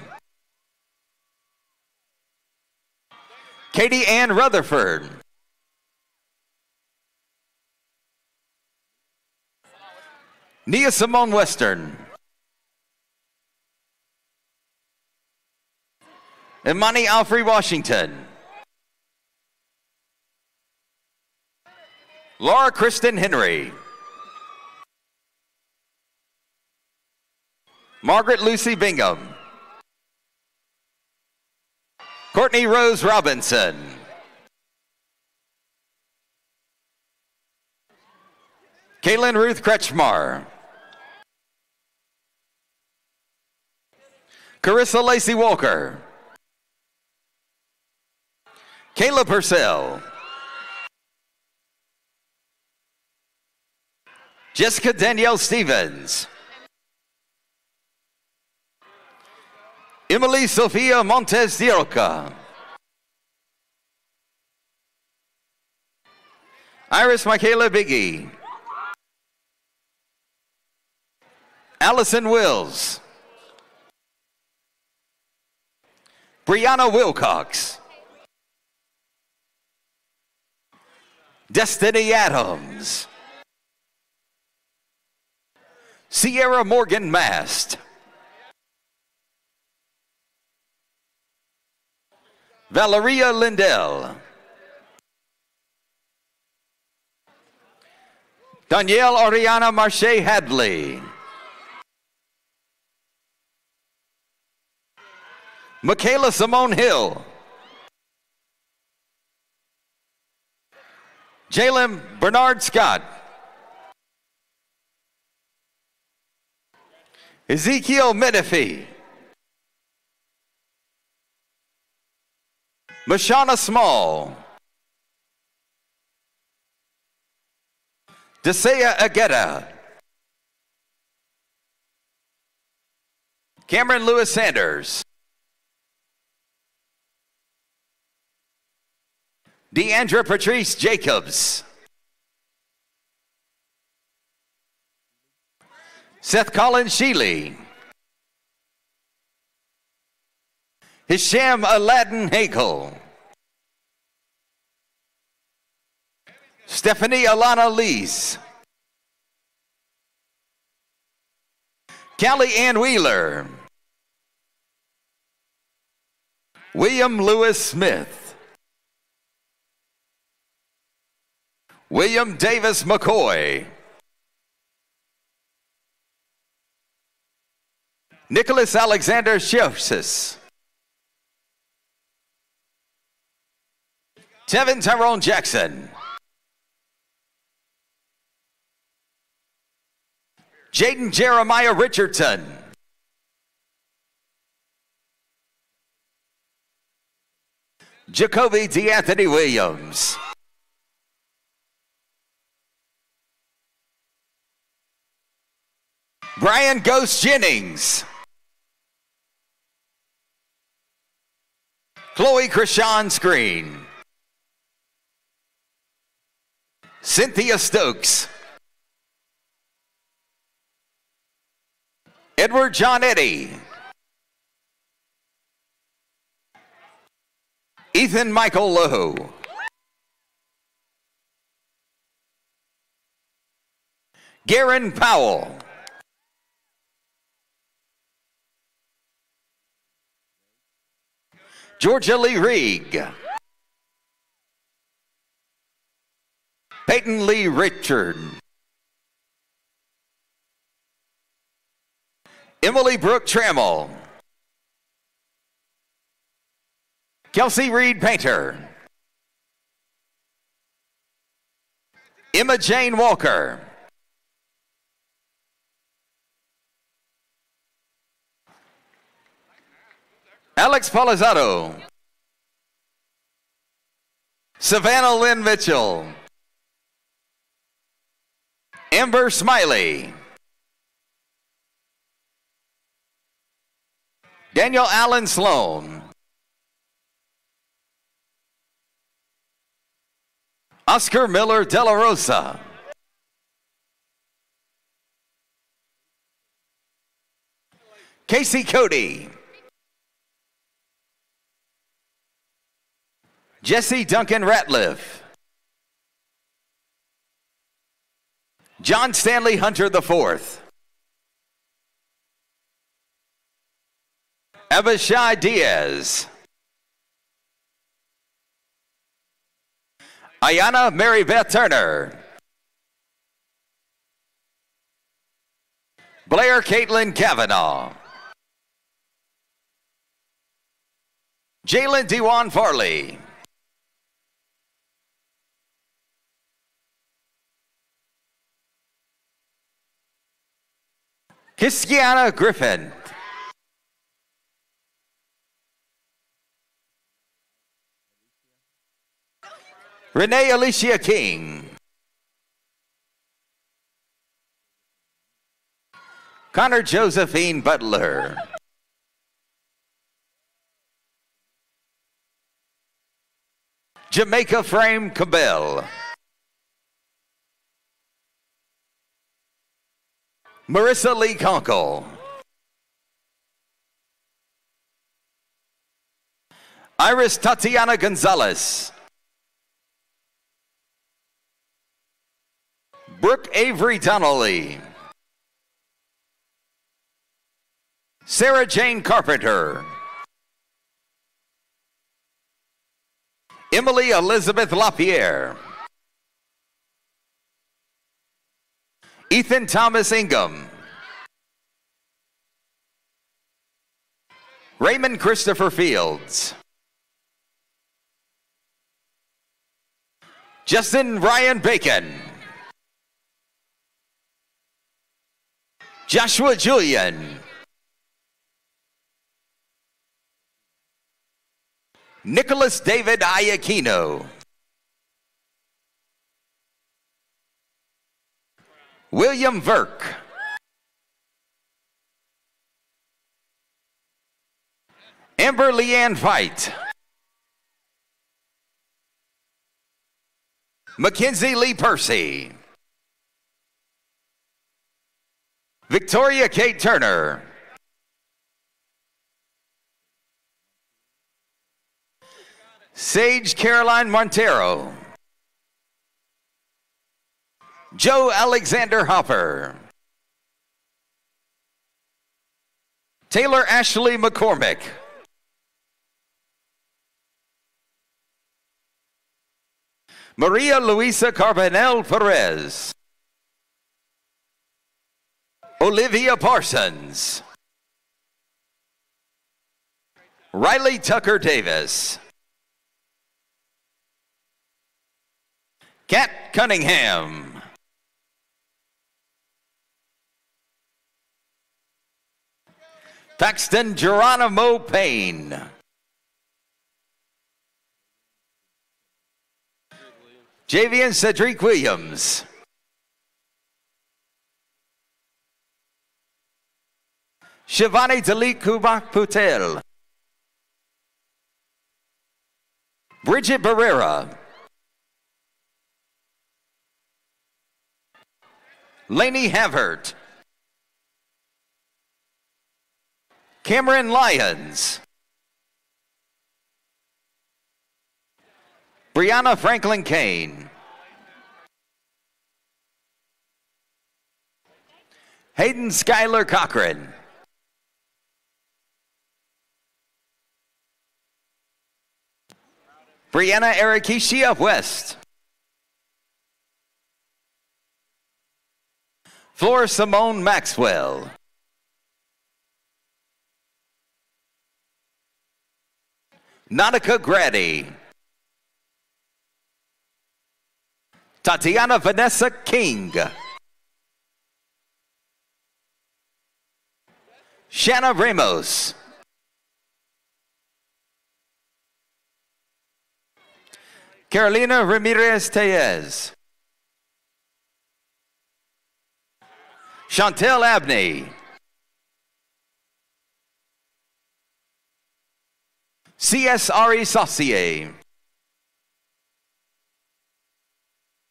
Katie Ann Rutherford, Nia Simone Western. Imani Alfrey Washington. Laura Kristen Henry. Margaret Lucy Bingham. Courtney Rose Robinson. Kaylin Ruth Kretschmar. Carissa Lacey Walker. Kayla Purcell. Jessica Danielle Stevens. Emily Sofia Montes de. Iris Michaela Biggie. Allison Wills. Brianna Wilcox. Destiny Adams. Sierra Morgan Mast. Valeria Lindell. Danielle Oriana Marche Hadley. Michaela Simone Hill. Jalen Bernard Scott. Ezekiel Menifee. Mashana Small. Desea Ageta. Cameron Lewis Sanders. Deandra Patrice Jacobs. Seth Collins Sheely. Hisham Aladdin Hagel. Stephanie Alana Lees. Callie Ann Wheeler. William Lewis Smith. William Davis McCoy. Nicholas Alexander Shefsis. Tevin Tyrone Jackson. Jaden Jeremiah Richardson. Jacoby DeAnthony Williams. Brian Ghost Jennings. Chloe Krishan Screen. Cynthia Stokes. Edward John Eddy. Ethan Michael Lowe. Garen Powell. Georgia Lee Reig. Peyton Lee Richard. Emily Brooke Trammell. Kelsey Reed Painter. Emma Jane Walker. Alex Polizzato. Savannah Lynn Mitchell. Amber Smiley. Daniel Allen Sloan. Oscar Miller De La Rosa. Casey Cody. Jesse Duncan Ratliff. John Stanley Hunter IV. Abishai Diaz. Ayana Mary Beth Turner. Blair Caitlin Kavanaugh. Jalen Dewan Farley. Kiskiana Griffin. Renee Alicia King. Connor Josephine Butler. Jamaica Frame Cabell. Marissa Lee Conkle. Iris Tatiana Gonzalez. Brooke Avery Donnelly. Sarah Jane Carpenter. Emily Elizabeth LaPierre. Ethan Thomas Ingham. Raymond Christopher Fields. Justin Ryan Bacon. Joshua Julian. Nicholas David Iacchino. William Verk. Amber Leanne Fight. Mackenzie Lee Percy. Victoria Kate Turner. Sage Caroline Montero. Joe Alexander Hopper. Taylor Ashley McCormick. Maria Luisa Carbonell Perez. Olivia Parsons. Riley Tucker Davis. Kat Cunningham. Paxton Geronimo Payne. Javian Cedric Williams. Shivani Dalit Kubak Putel. Bridget Barrera. Laney Havert. Cameron Lyons. Brianna Franklin Kane. Hayden Schuyler Cochran. Brianna Erikishia West. Flora Simone Maxwell. Nautica Grady. Tatiana Vanessa King. Shanna Ramos. Carolina Ramirez Tellez. Chantel Abney. C.S. Ari Saucier.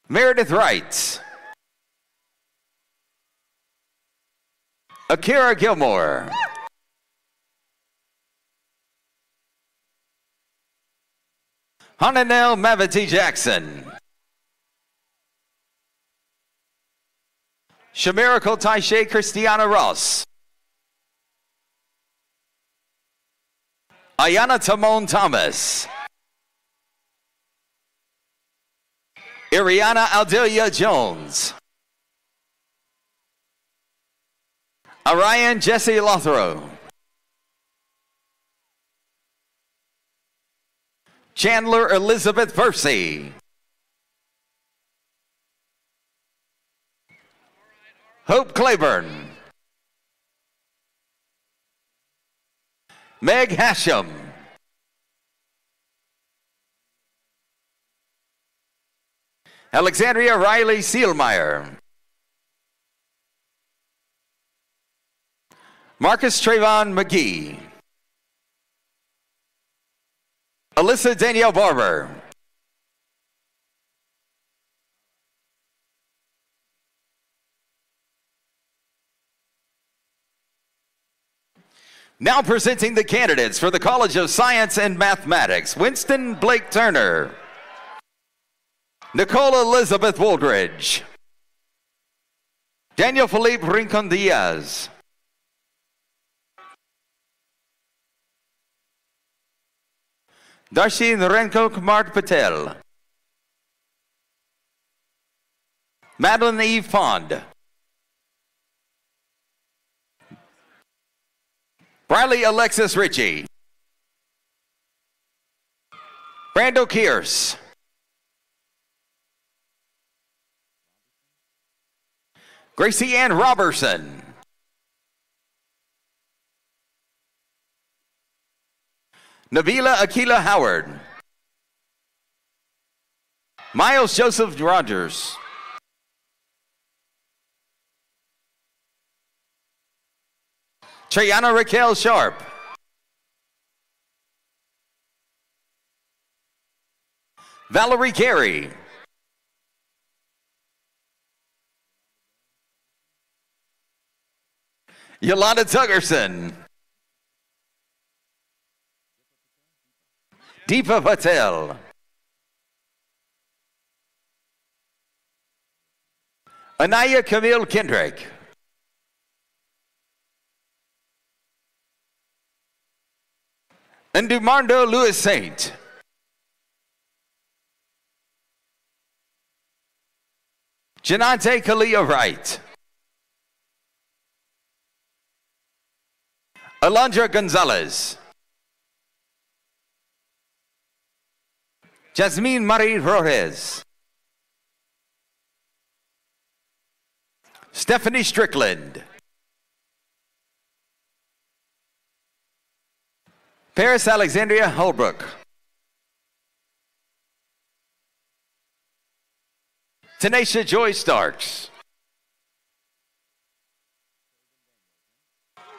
Meredith Wright. Akira Gilmore. Hananel Mavati Jackson. Shamiracle Taishe Christiana Ross. Ayana Timon Thomas. Iriana Aldelia Jones. Orion Jesse Lothrow. Chandler Elizabeth Percy. Hope Claiborne. Meg Hashem. Alexandria Riley Seelmeyer. Marcus Trayvon McGee. Alyssa Danielle Barber. Now presenting the candidates for the College of Science and Mathematics, Winston Blake Turner, Nicole Elizabeth Woldridge, Daniel Felipe Rincon Diaz, Darshi Narenko Kumar Patel, Madeline Eve Pond, Briley Alexis Ritchie. Brando Kears. Gracie Ann Robertson. Nabila Akila Howard. Miles Joseph Rogers. Triana Raquel Sharp. Valerie Carey. Yolanda Tuggerson. Deepa Patel. Anaya Camille Kendrick. And Dumando Louis Saint. Janante Kalia Wright. Alondra Gonzalez. Jasmine Marie Rores. Stephanie Strickland. Paris Alexandria Holbrook. Tanisha Joy Starks.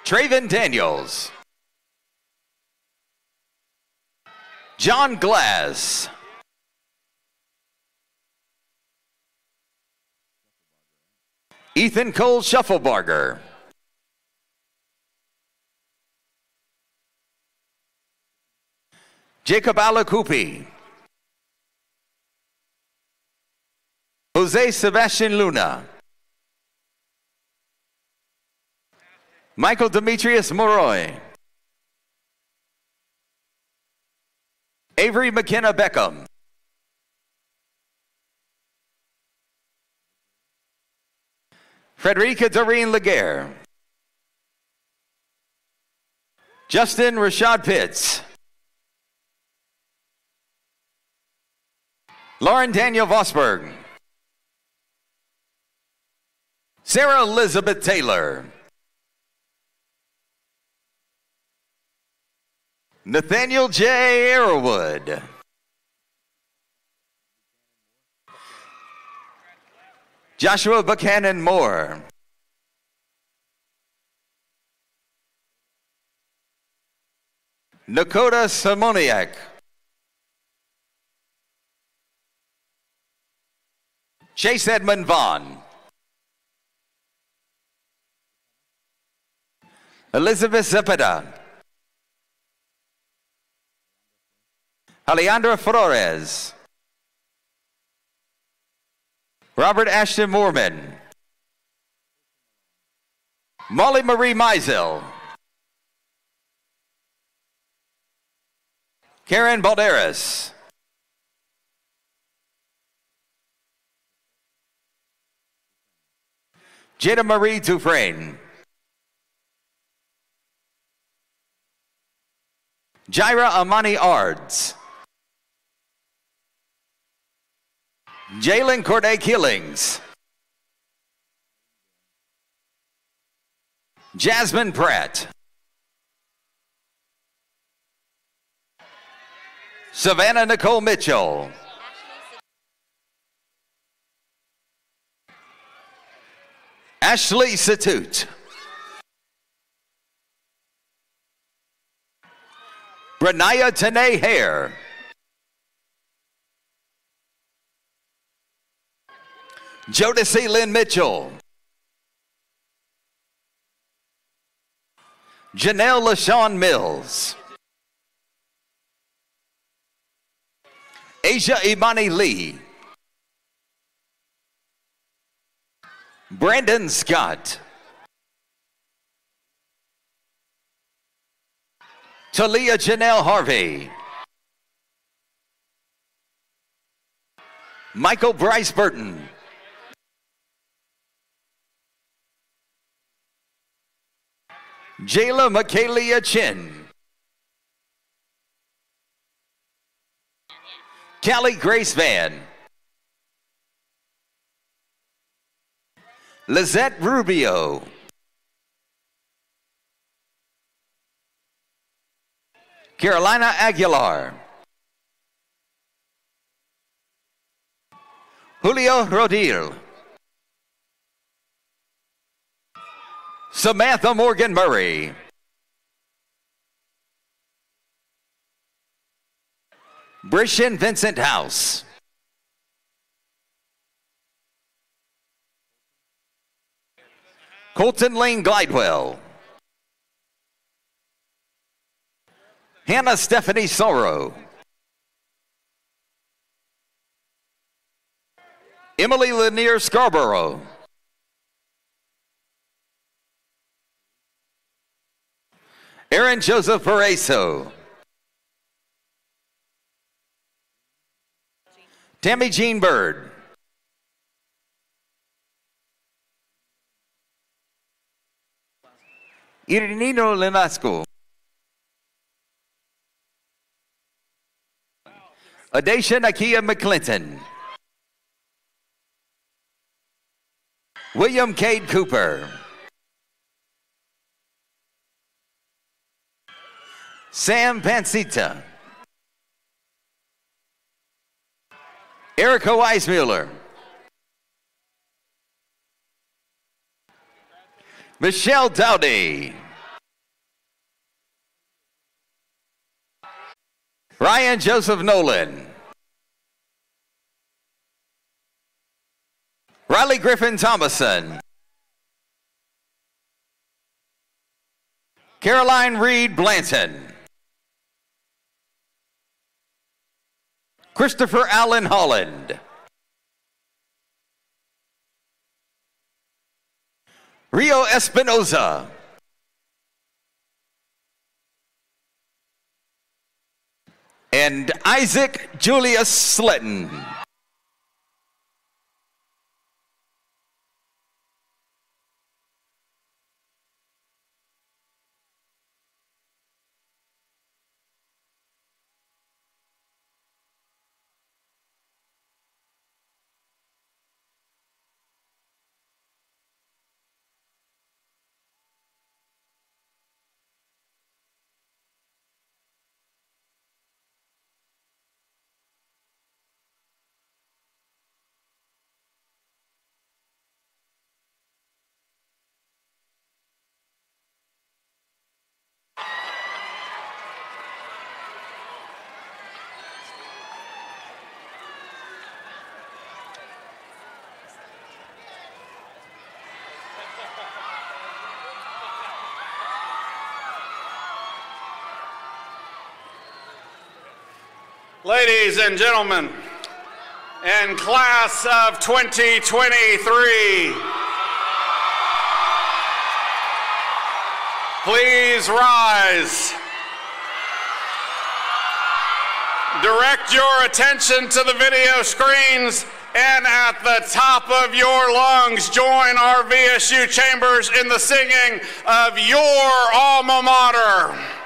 Traven Daniels. John Glass. Ethan Cole Shufflebarger. Jacob Alakupi, Jose Sebastian Luna. Michael Demetrius Moroy. Avery McKenna Beckham. Frederica Doreen Laguerre. Justin Rashad Pitts. Lauren Daniel Vosberg. Sarah Elizabeth Taylor. Nathaniel J. Arrowwood. Joshua Buchanan Moore. Nakota Simoniak. Chase Edmund Vaughn. Elizabeth Zepeda. Alejandra Flores. Robert Ashton Moorman. Molly Marie Meisel. Karen Balderas. Jada Marie Dufresne. Jaira Amani Ards. Jalen Corday Killings. Jasmine Pratt. Savannah Nicole Mitchell. Ashley Satut. Renaya Tanae Hare. Jodeci Lynn Mitchell. Janelle LaShawn Mills. Asia Imani Lee. Brandon Scott. Talia Janelle Harvey. Michael Bryce Burton. Jayla Michaelia Chin. Callie Grace Van. Lizette Rubio. Carolina Aguilar. Julio Rodil. Samantha Morgan Murray. Brishan Vincent House. Colton Lane Glidewell. Hannah Stephanie Sorrow. Emily Lanier Scarborough. Aaron Joseph Pereso. Tammy Jean Bird. Irinino Lenasco. Adesha Nakia McClinton. William Cade Cooper. Sam Pancita. Erica Weismuller. Michelle Dowdy. Ryan Joseph Nolan. Riley Griffin Thomason. Caroline Reed Blanton. Christopher Allen Holland. Rio Espinoza. And Isaac Julius Sletton. Ladies and gentlemen, and class of 2023, please rise. Direct your attention to the video screens and at the top of your lungs, join our VSU chambers in the singing of your alma mater.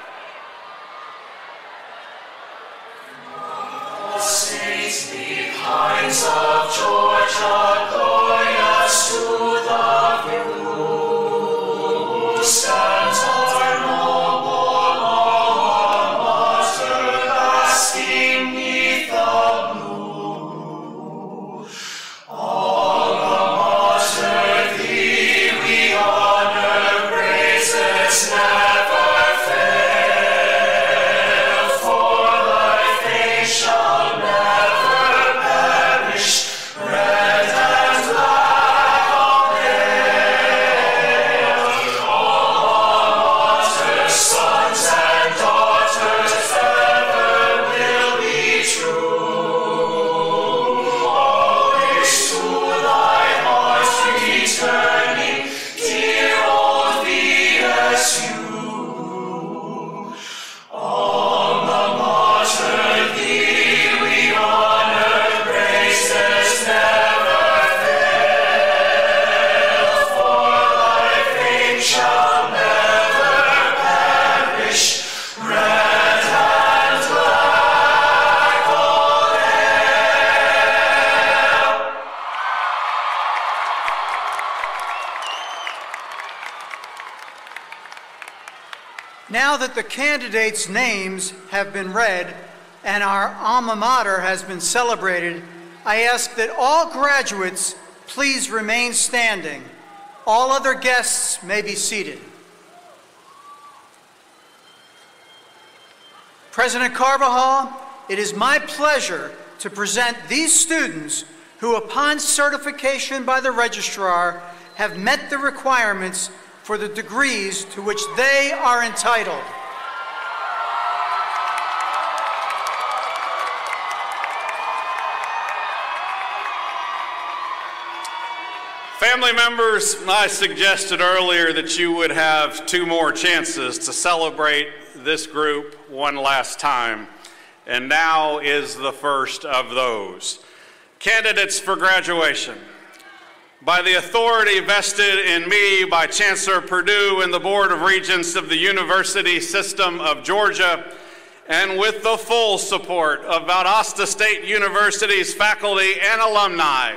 Candidates' names have been read and our alma mater has been celebrated, I ask that all graduates please remain standing. All other guests may be seated. President Carvajal, it is my pleasure to present these students who, upon certification by the registrar, have met the requirements for the degrees to which they are entitled. Members, I suggested earlier that you would have two more chances to celebrate this group one last time, and now is the first of those. Candidates for graduation. By the authority vested in me by Chancellor Perdue and the Board of Regents of the University System of Georgia, and with the full support of Valdosta State University's faculty and alumni,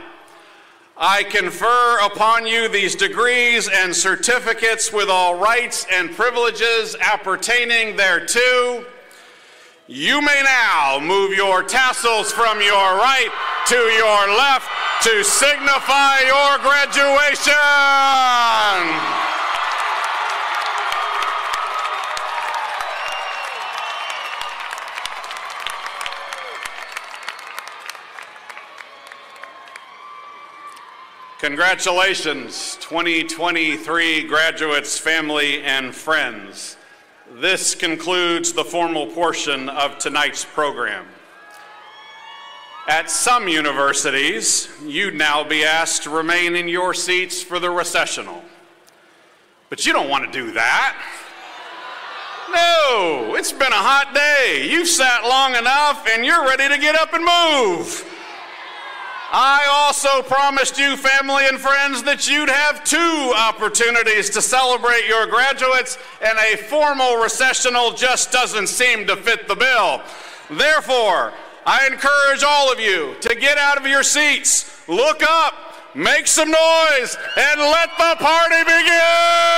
I confer upon you these degrees and certificates with all rights and privileges appertaining thereto. You may now move your tassels from your right to your left to signify your graduation. Congratulations, 2023 graduates, family, and friends. This concludes the formal portion of tonight's program. At some universities, you'd now be asked to remain in your seats for the recessional. But you don't want to do that. No, it's been a hot day. You've sat long enough and you're ready to get up and move. I also promised you, family and friends, that you'd have two opportunities to celebrate your graduates, and a formal recessional just doesn't seem to fit the bill. Therefore, I encourage all of you to get out of your seats, look up, make some noise, and let the party begin!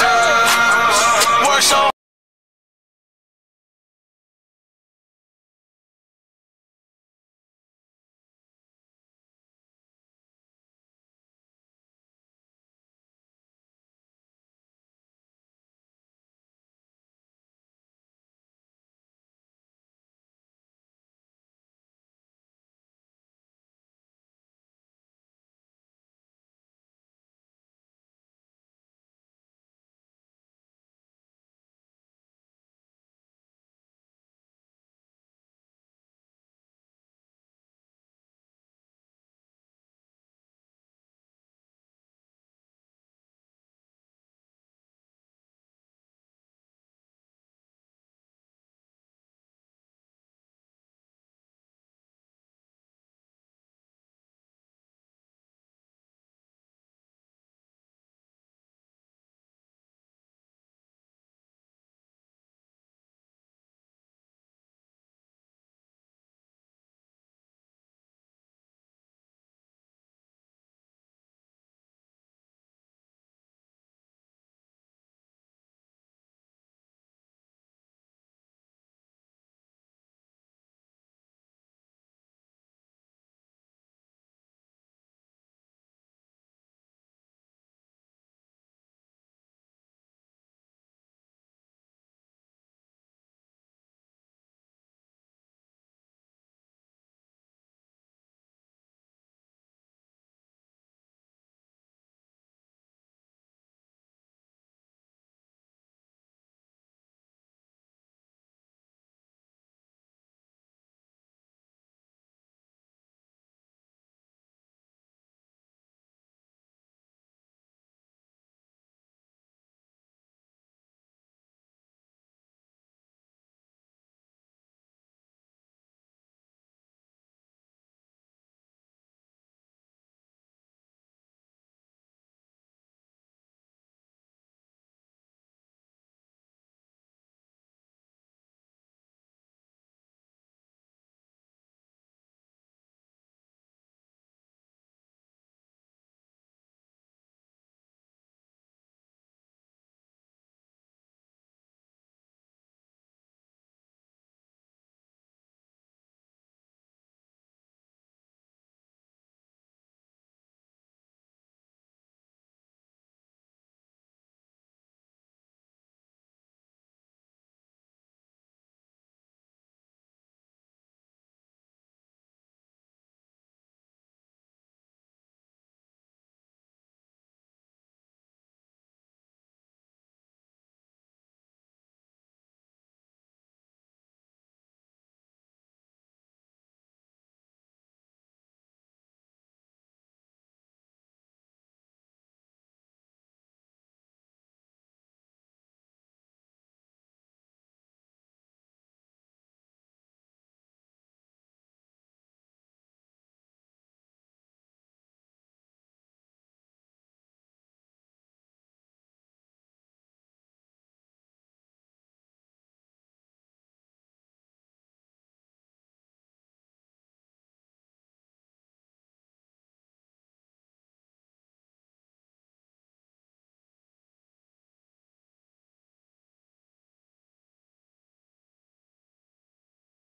Congratulations. Work so